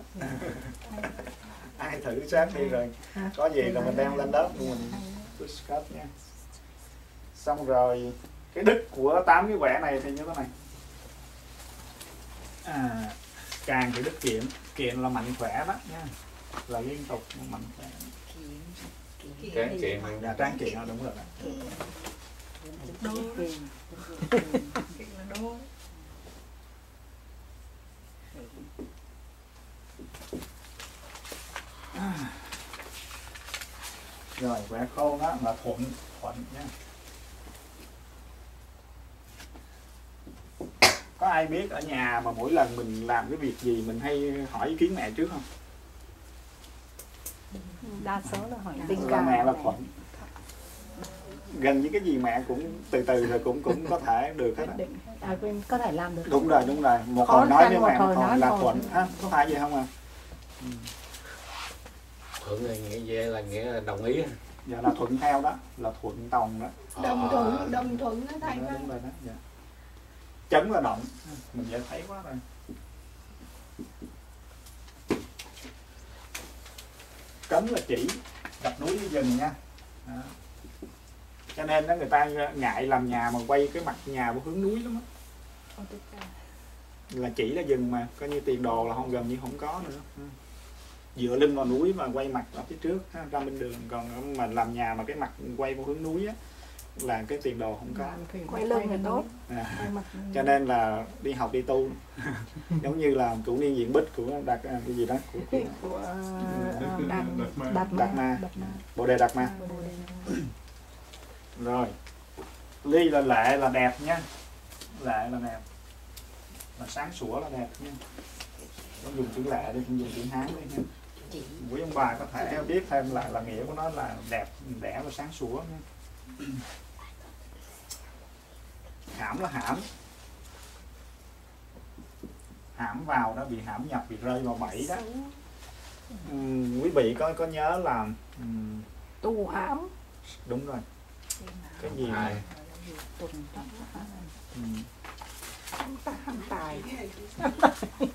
ai thử xếp đi rồi. Hả? có gì là mình đem lên lớp của mình discuss nha. Xong rồi cái đức của tám cái quẻ này thì như thế này. À, càng thì đức kiện kiện là mạnh khỏe đó nha. Là liên tục mạnh khỏe. Tráng kiện dạ tráng kiện đúng rồi đó. Là rồi quẻ khô đó là thuận thuận nha. Có ai biết ở nhà mà mỗi lần mình làm cái việc gì mình hay hỏi ý kiến mẹ trước không? Đa số là hỏi tình cảm. mẹ là thuận. Gần như cái gì mẹ cũng từ từ rồi cũng cũng có thể được hết à có thể làm được. Đúng rồi đúng rồi. Một hồi nói với mẹ một hồi nói là thuận. Ha có phải vậy không à thuận là nghĩa vậy là nghĩa là đồng ý dạ là thuận theo đó là thuận tòng đó. Đồng Ờ. thuận đồng thuận nó thay Dạ, ra đúng rồi đó dạ. chấn là động. Mình dễ thấy quá rồi. Cấm là chỉ gặp núi với rừng nha. Đó. cho nên đó người ta ngại làm nhà mà quay cái mặt nhà vào hướng núi lắm á. Là chỉ là rừng mà coi như tiền đồ là không gần như không có nữa. Ừ. dựa lưng vào núi mà quay mặt ở phía trước ha, ra bên đường. Còn mà làm nhà mà cái mặt quay vào hướng núi á là cái tiền đồ không có. Quay lưng thì tốt. À. cho nên là đi học đi tu. [LAUGHS] Giống như là chủ niên diện bích của đạt à, cái gì đó của, của [LAUGHS] của uh, đạt Đạt Ma. đạt Ma. bồ đề đạt ma. [CLEARS THROAT] Rồi. Ly là lệ là đẹp nha. Lệ là đẹp. Là sáng sủa là đẹp nha. Không dùng chữ lệ đi không dùng chữ hán đi nha quý ông bà có thể biết thêm là là nghĩa của nó là đẹp đẽ và sáng sủa. Hãm là hãm. Hãm vào đó bị hãm nhập bị rơi vào bẫy đó. Ừm, quý vị có có nhớ là ừm, tu hãm. đúng rồi. Cái gì Hai. Tài.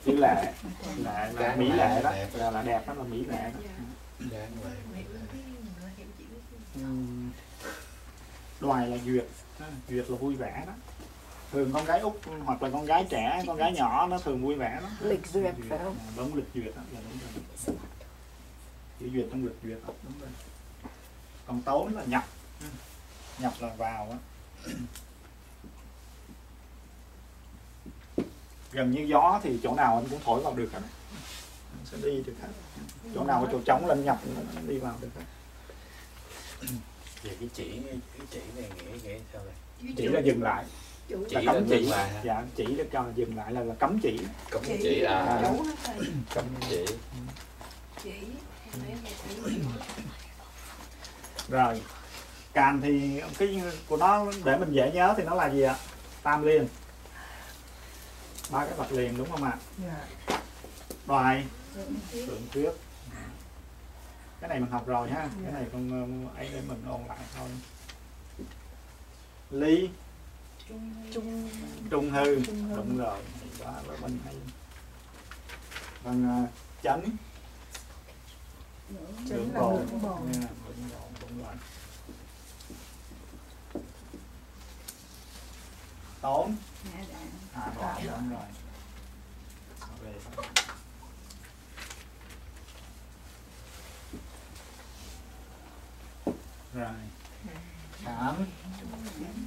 Chữ lệ lệ là mỹ lệ, đó. đẹp. là, là đẹp đó. Là mỹ lệ đó đoài là duyệt. Ha, duyệt là vui vẻ đó. Thường con gái út hoặc là con gái trẻ con gái nhỏ nó thường vui vẻ đó lịch duyệt phải không? À, đúng lịch duyệt đó. Là đúng rồi. Chữ duyệt trong lịch duyệt đó, đúng rồi. Còn tốn là nhập Ừ. nhập là vào á gần như gió thì chỗ nào anh cũng thổi vào được hết. Á. Anh sẽ đi được hết. Chỗ nào có chỗ trống lên nhập nó đi vào được hết. Về cái chỉ cái chỉ này nghĩa nghĩa sao đây? chỉ là dừng lại. Chỉ là là cấm chỉ. lại dạ chỉ là cho dừng lại là, là cấm chỉ. Cấm chỉ. à, À, thầy cấm chỉ. chỉ. Rồi. Càn thì cái của nó để mình dễ nhớ thì nó là gì ạ? Tam liên ba cái bậc liền đúng không ạ? Đoài tượng tuyết cái này mình học rồi ha. Cái này con ờ, ấy để mình ôn lại thôi. Ly trung trung hư. Trung đúng rồi. Đó là mình hay còn uh, lưỡng là bồn. Rồi. Tốn à rồi đúng rồi Về rồi khảm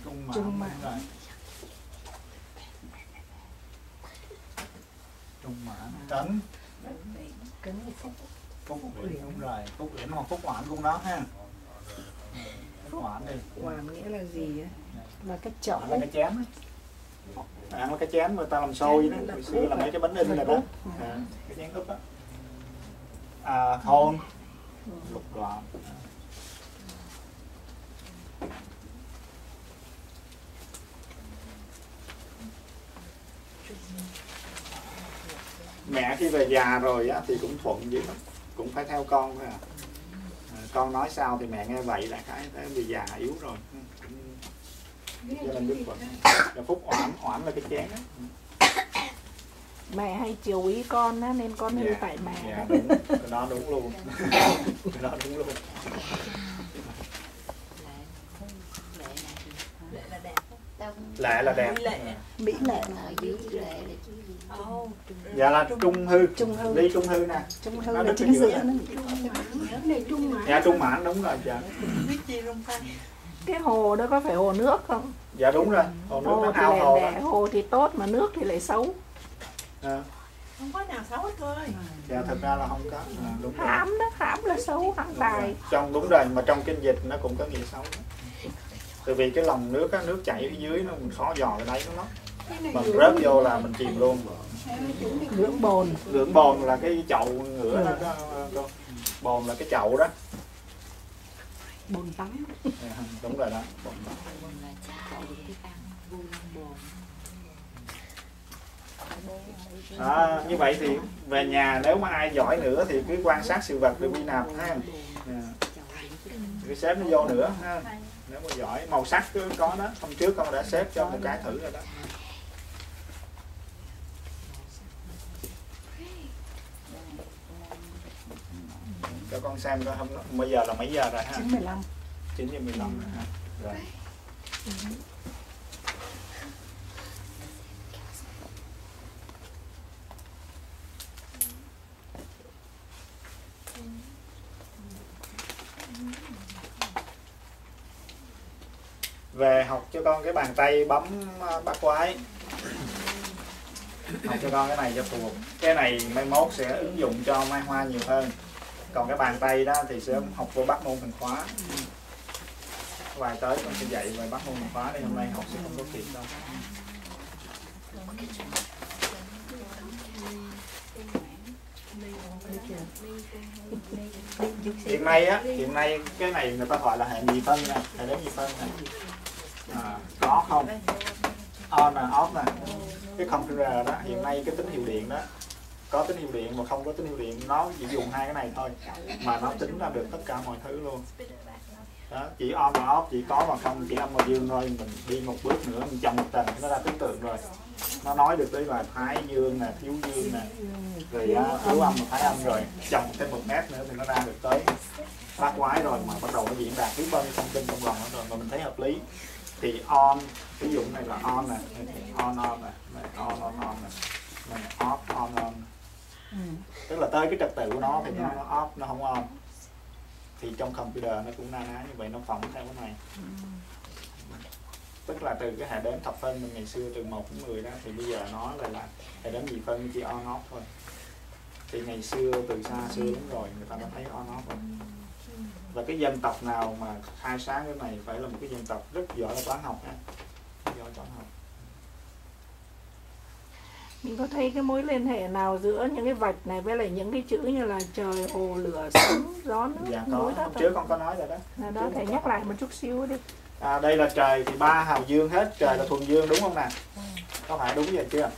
trung mãn Trung mãn. rồi trung mãn phúc phúc uyển đúng rồi phúc uyển hoặc phúc hoãn cũng đó ha phúc hoãn đi hoàn nghĩa là gì á là cái chậu là cái chém á á ăn cái chén người ta làm xôi đó hồi xưa là mấy cái bánh in là đó. À, cái chén úp á à, thôn lục loạn mẹ khi về già rồi á thì cũng thuận dữ lắm. Cũng phải theo con thôi à. à con nói sao thì mẹ nghe vậy là cái cái vì già yếu rồi. Ừ, cho nên đức phật là phúc oản oản là cái chén á. Mẹ hay chiều ý con á nên con hư Dạ, tại mẹ. dạ đó. đúng. Cái đó đúng luôn. [LAUGHS] Cái đó đúng luôn. Lệ là đẹp. Lệ là mỹ lệ. Ở dưới lệ là chứ gì Ồ, dạ là trung hư. Trung hư. ly trung hư nè. Trung hư Nó là chính ở giữa nó trung mãn ở đây trung mãn dạ trung mãn đúng rồi dạ cái hồ đó có phải hồ nước không? Dạ đúng rồi. Hồ nước hồ nó thì ao hồ đẻ hồ thì tốt mà nước thì lại xấu. À, Không có nào xấu hết thôi. Dạ thực ra là không có. À, đúng rồi. Hãm đó hãm là xấu hãm Đúng tài. rồi. trong đúng rồi mà trong kinh dịch nó cũng có nghĩa xấu tại vì cái lòng nước á nước chảy phía dưới nó mình khó dò cái đáy nó này mà rớt vô là mình chìm luôn. Lưỡng bồn. Lưỡng bồn là cái chậu ngửa đó, đó, đó. bồn là cái chậu đó bồn tắm. À, [LAUGHS] đúng rồi đó bồn đó. Đó, như vậy thì về nhà nếu mà ai giỏi nữa thì cứ quan sát sự vật rồi quy nạp ha. À. cứ xếp nó vô nữa ha. Nếu mà giỏi màu sắc cứ có đó. Hôm trước con đã xếp cho một cái thử rồi đó cho con xem coi hôm bây giờ là mấy giờ rồi ha? 95 9 giờ 15 rồi ha. Rồi. về học cho con cái bàn tay bấm à, bắt quái. Học cho con cái này cho phù hợp. Cái này mai mốt sẽ ứng dụng cho mai hoa nhiều hơn còn cái bàn tay đó thì sẽ học vô bắt môn thành khóa. Vài tới con sẽ dạy về bắt môn thành khóa thì hôm nay học sẽ không có kịp đâu. Hiện nay á hiện nay cái này người ta gọi là hệ nhị phân nè hệ đếm nhị phân nè. À, có không? On nè off nè. Cái computer đó hiện nay cái tín hiệu điện đó có tín hiệu điện mà không có tín hiệu điện nó chỉ dùng hai cái này thôi mà nó tính ra được tất cả mọi thứ luôn. Đó, chỉ on và off chỉ có mà không chỉ âm và dương thôi mình đi một bước nữa mình chồng một tầng nó ra tướng tượng rồi. Nó nói được tới là thái dương nè thiếu dương nè rồi à, thiếu âm và thái âm rồi. Chồng thêm một mét nữa thì nó ra được tới bát quái rồi mà bắt đầu nó diễn đạt biết bao nhiêu thông tin trong lòng rồi mà mình thấy hợp lý. Thì on ví dụ này là on nè on on nè này, on on on nè off on on tức là tới cái trật tự của nó thì nó, nó off nó không on thì trong computer nó cũng na ná như vậy nó phỏng theo cái này. Tức là từ cái hệ đếm thập phân mình ngày xưa từ 1 đến 10 đó thì bây giờ nó lại là hệ đếm nhị phân chỉ on off thôi. Thì ngày xưa từ xa xưa lắm rồi người ta đã thấy on off rồi. Và cái dân tộc nào mà khai sáng cái này phải là một cái dân tộc rất giỏi toán học nha. Giỏi toán học mình có thấy cái mối liên hệ nào giữa những cái vạch này với lại những cái chữ như là trời hồ lửa sóng gió nước dạ có. núi đất hôm trước con có nói rồi đó. Là đó thầy nhắc lại một chút xíu đi. À, đây là trời thì ba hào dương hết. Trời là thuần dương đúng không nè? Có phải đúng vậy chưa?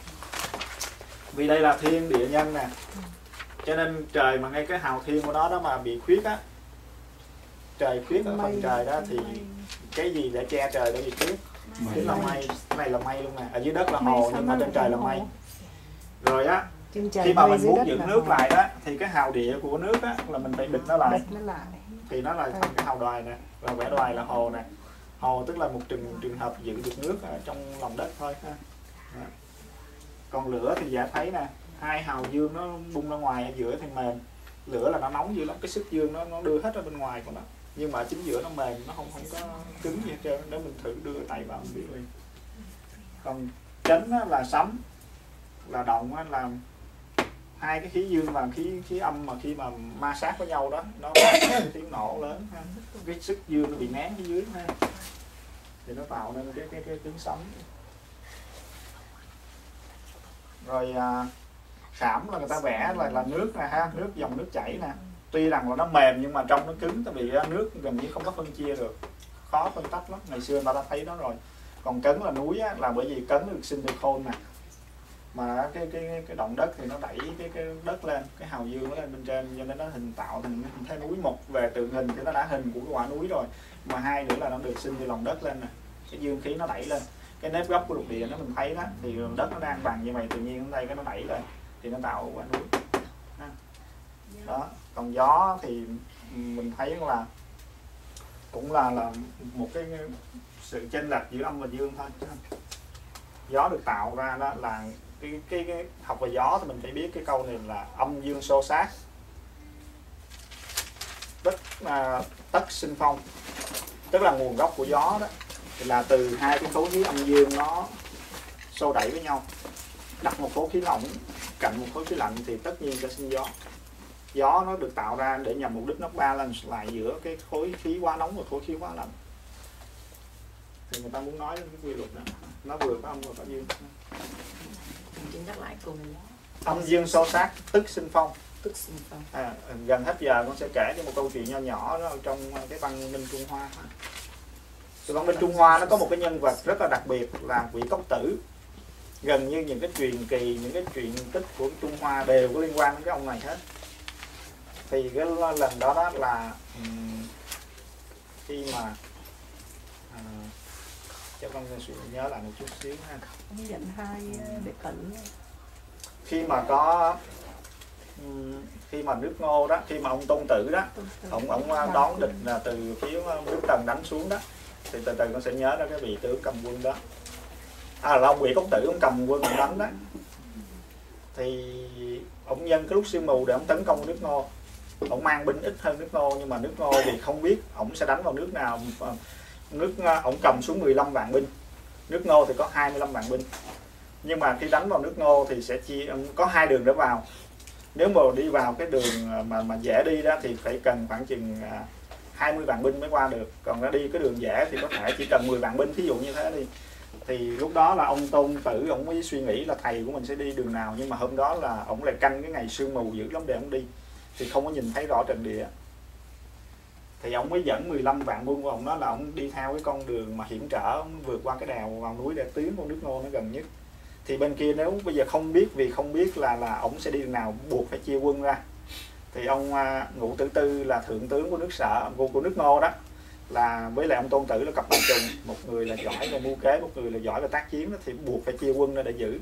Vì đây là thiên địa nhân nè. Cho nên trời mà ngay cái hào thiên của nó đó mà bị khuyết á trời khuyết ở phần trời đó thì cái gì để che trời để bị khuyết? Chính là mây. Cái này là mây luôn nè. Ở dưới đất là hồ nhưng mà trên trời là mây rồi á khi mà mình muốn giữ nước lại đó thì cái hào địa của nước á là mình phải bịt nó lại. Bịt nó lại. Thì nó là thành cái hào đoài nè và vẽ đoài là hồ nè. Hồ tức là một trường trường hợp giữ được nước ở trong lòng đất thôi ha. Đó. còn lửa thì giả thấy nè hai hào dương nó bung ra ngoài ở giữa thì mềm. Lửa là nó nóng dữ lắm cái sức dương nó nó đưa hết ra bên ngoài của nó. Nhưng mà chính giữa nó mềm nó không không có cứng gì hết trơn. Nếu mình thử đưa tay vào mình biết liền. Còn chấn á, là sấm là động á, là hai cái khí dương và khí khí âm mà khi mà ma sát với nhau đó nó cái [COUGHS] tiếng nổ lớn ha. cái sức dương nó bị nén phía dưới ha. Thì nó tạo nên cái cái cái tiếng sấm. Rồi à, khảm là người ta vẽ là là nước nè ha nước dòng nước chảy nè. Tuy rằng là nó mềm nhưng mà trong nó cứng nó bị à, nước gần như không có phân chia được. Khó phân tách lắm. Ngày xưa người ta đã thấy đó rồi. Còn cấn là núi á, là bởi vì cấn được sinh từ khôn nè mà cái cái cái động đất thì nó đẩy cái cái đất lên, cái hào dương nó lên bên trên, cho nên nó hình tạo thành hình thế núi một về tượng hình thì nó đã hình của cái quả núi rồi. Mà hai nữa là nó được sinh từ lòng đất lên nè, cái dương khí nó đẩy lên. Cái nếp gốc của lục địa nó mình thấy đó, thì đất nó đang bằng như vậy, tự nhiên ở đây cái nó đẩy lên, thì nó tạo quả núi. Đó, còn gió thì mình thấy là cũng là là một cái sự chênh lệch giữa âm và dương thôi. Gió được tạo ra đó là cái, cái, cái học về gió thì mình phải biết cái câu này là âm dương xô sát tất à, tất sinh phong tức là nguồn gốc của gió đó thì là từ hai cái khối khí âm dương nó xô đẩy với nhau. Đặt một khối khí lỏng cạnh một khối khí lạnh thì tất nhiên sẽ sinh gió. Gió nó được tạo ra để nhằm mục đích nó balance lại giữa cái khối khí quá nóng và khối khí quá lạnh. Thì người ta muốn nói đến cái quy luật đó nó vừa có âm vừa có dương. Chị nhắc lại cùng âm dương xô sát tức sinh phong. Tức sinh phong. À, gần hết giờ con sẽ kể cho một câu chuyện nho nhỏ đó trong cái văn minh Trung Hoa. Cái văn minh Trung Hoa nó có một cái nhân vật rất là đặc biệt là quỷ cốc tử. Gần như những cái truyền kỳ những cái chuyện tích của Trung Hoa đều có liên quan đến cái ông này hết. Thì cái lần đó đó là khi mà cho con suy nhớ lại một chút xíu ha. Ông dặn hai ờ, đệ tử. Khi mà có khi mà nước ngô đó khi mà ông tôn tử đó ông ông à, đón địch là từ phía à, nước tần đánh xuống đó. Thì từ từ nó sẽ nhớ ra cái vị tướng cầm quân đó. À là ông quỷ cốc tử ông cầm quân ông đánh đó. Thì ông nhân cái lúc sương mù để ông tấn công nước ngô. Ông mang binh ít hơn nước ngô nhưng mà nước ngô thì không biết ông sẽ đánh vào nước nào Ờ, nước ổng ông cầm xuống 15 vạn binh. Nước ngô thì có 25 vạn binh. Nhưng mà khi đánh vào nước ngô thì sẽ chia ừ, có hai đường để vào. Nếu mà đi vào cái đường ờ, mà mà dễ đi đó thì phải cần khoảng chừng à, 20 vạn binh mới qua được. Còn nó đi cái đường dễ thì có thể chỉ cần 10 vạn binh, thí dụ như thế đi. Thì lúc đó là ông tôn tử, ông mới suy nghĩ là thầy của mình sẽ đi đường nào. Nhưng mà hôm đó là ông lại canh cái ngày sương mù dữ lắm để ông đi. Thì không có nhìn thấy rõ trận địa thì ông mới dẫn 15 vạn quân của ông đó là ông đi theo cái con đường mà hiểm trở ông vượt qua cái đèo vào núi để tiến con nước ngô nó gần nhất. Thì bên kia nếu bây giờ không biết vì không biết là là ông sẽ đi đường nào buộc phải chia quân ra. Thì ông à, ngũ tử tư là thượng tướng của nước sở của, của nước ngô đó là với lại ông tôn tử là cặp bà trùng một người là giỏi về mưu kế một người là giỏi về tác chiến đó, thì buộc phải chia quân ra để giữ.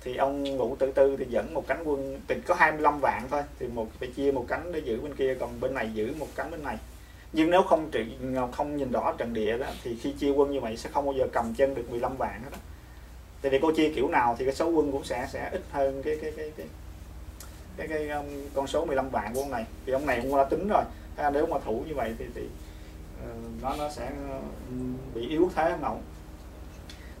Thì ông ngũ tử tư thì dẫn một cánh quân thì có 25 vạn thôi thì một phải chia một cánh để giữ bên kia còn bên này giữ một cánh bên này nhưng nếu không trị không nhìn rõ trận địa đó thì khi chia quân như vậy sẽ không bao giờ cầm chân được 15 vạn hết đó. tại vì cô chia kiểu nào thì cái số quân cũng sẽ sẽ ít hơn cái cái cái cái cái, cái um, con số 15 vạn của ông này. Thì ông này cũng đã tính rồi. À, nếu mà thủ như vậy thì thì uh, nó nó sẽ uh, bị yếu thế không ông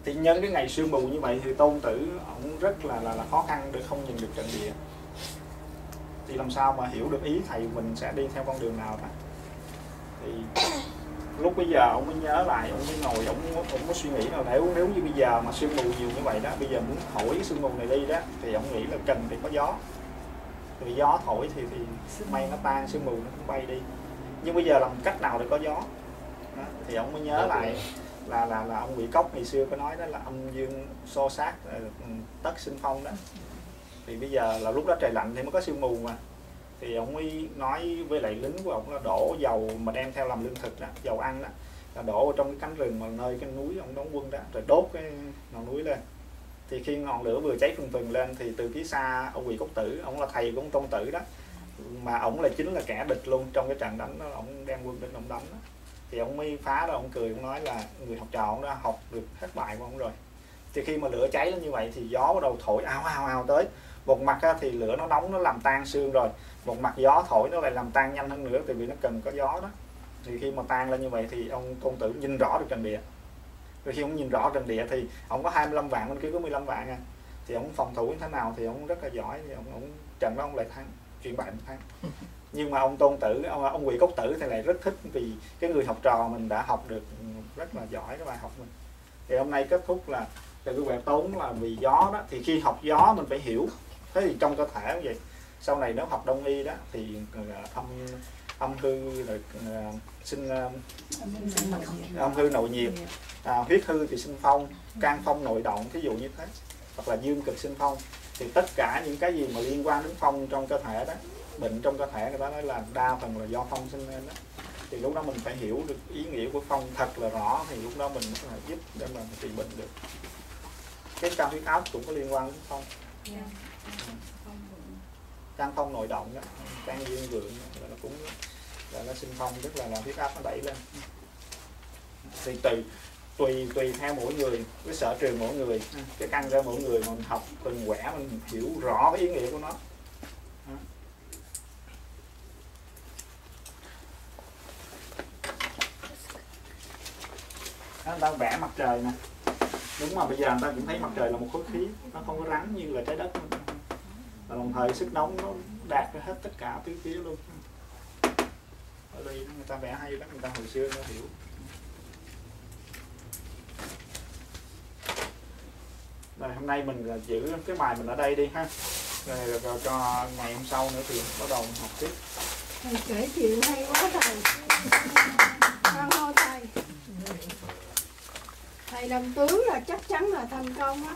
thì nhân cái ngày sương mù như vậy thì tôn tử ông rất là là, là khó khăn để không nhìn được trận địa. Thì làm sao mà hiểu được ý thầy mình sẽ đi theo con đường nào ta? Thì lúc bây giờ ông mới nhớ lại ông mới ngồi ông ông mới suy nghĩ là nếu nếu như bây giờ mà sương mù nhiều như vậy đó bây giờ muốn thổi cái sương mù này đi đó thì ông nghĩ là cần phải có gió. Vì gió thổi thì thì mây nó tan sương mù nó cũng bay đi. Nhưng bây giờ làm cách nào để có gió? Đó. thì ông mới nhớ lại là là là ông bị cốc ngày xưa có nói đó là âm dương xô sát ờ, tất sinh phong đó. Thì bây giờ là lúc đó trời lạnh thì mới có sương mù mà thì ông ấy nói với lại lính của ông là đổ dầu mà đem theo làm lương thực đó, dầu ăn đó, là đổ vào trong cái cánh rừng mà nơi cái núi ông đóng quân đó, rồi đốt cái ngọn núi lên. Thì khi ngọn lửa vừa cháy phừng phừng lên thì từ phía xa ông quỷ cốc tử, ông là thầy của ông tôn tử đó, mà ông là chính là kẻ địch luôn trong cái trận đánh đó, ông đem quân đến ông đánh đó. thì ông mới phá đó ông cười, ông nói là người học trò ông đã học được thất bại của ông rồi. Thì khi mà lửa cháy lên như vậy thì gió bắt đầu thổi ao ao ao tới một mặt á, thì lửa nó nóng nó làm tan xương rồi. Một mặt gió thổi nó lại làm tan nhanh hơn nữa tại vì nó cần có gió đó. Thì khi mà tan lên như vậy thì ông tôn tử nhìn rõ được trận địa. Rồi khi ông nhìn rõ trận địa thì ông có 25 vạn bên kia có 15 vạn à. Thì ông phòng thủ như thế nào thì ông rất là giỏi thì ông, ông trận đó ông lại thắng chuyển bại ông thắng [LAUGHS] nhưng mà ông tôn tử ông, ông quỷ cốc tử thì lại rất thích vì cái người học trò mình đã học được rất là giỏi cái bài học mình. Thì hôm nay kết thúc là từ cái quẹt tốn là vì gió đó. Thì khi học gió mình phải hiểu thế thì trong cơ thể cũng vậy. Sau này nếu học đông y đó thì ờ, âm âm hư rồi ờ, sinh ờ, âm hư nội nhiệt à, huyết hư thì sinh phong can phong nội động thí dụ như thế. Hoặc là dương cực sinh phong. Thì tất cả những cái gì mà liên quan đến phong trong cơ thể đó bệnh trong cơ thể người ta nói là đa phần là do phong sinh lên đó. Thì lúc đó mình phải hiểu được ý nghĩa của phong thật là rõ thì lúc đó mình mới có thể giúp để mà trị bệnh được. Cái cao huyết áp cũng có liên quan đến phong. Dạ can phong nội động đó can dương vượng là nó cũng là nó sinh phong tức là làm huyết áp nó đẩy lên. Thì từ tùy tùy theo mỗi người cái sở trường mỗi người cái căn ra mỗi người mình học từng quẻ mình hiểu rõ cái ý nghĩa của nó. Đó, người ta vẽ mặt trời nè. Đúng mà bây giờ người ta cũng thấy mặt trời là một khối khí nó không có rắn như là trái đất và đồng thời sức nóng nó đạt hết tất cả tứ phía luôn. Ở đây người ta vẽ hay lắm người ta hồi xưa nó hiểu. Rồi hôm nay mình ờ, giữ cái bài mình ở đây đi ha. Rồi, rồi, rồi cho ngày hôm sau nữa thì bắt đầu học tiếp. Thầy kể chuyện hay quá thầy. Con hô thầy. Thầy làm tướng là chắc chắn là thành công á.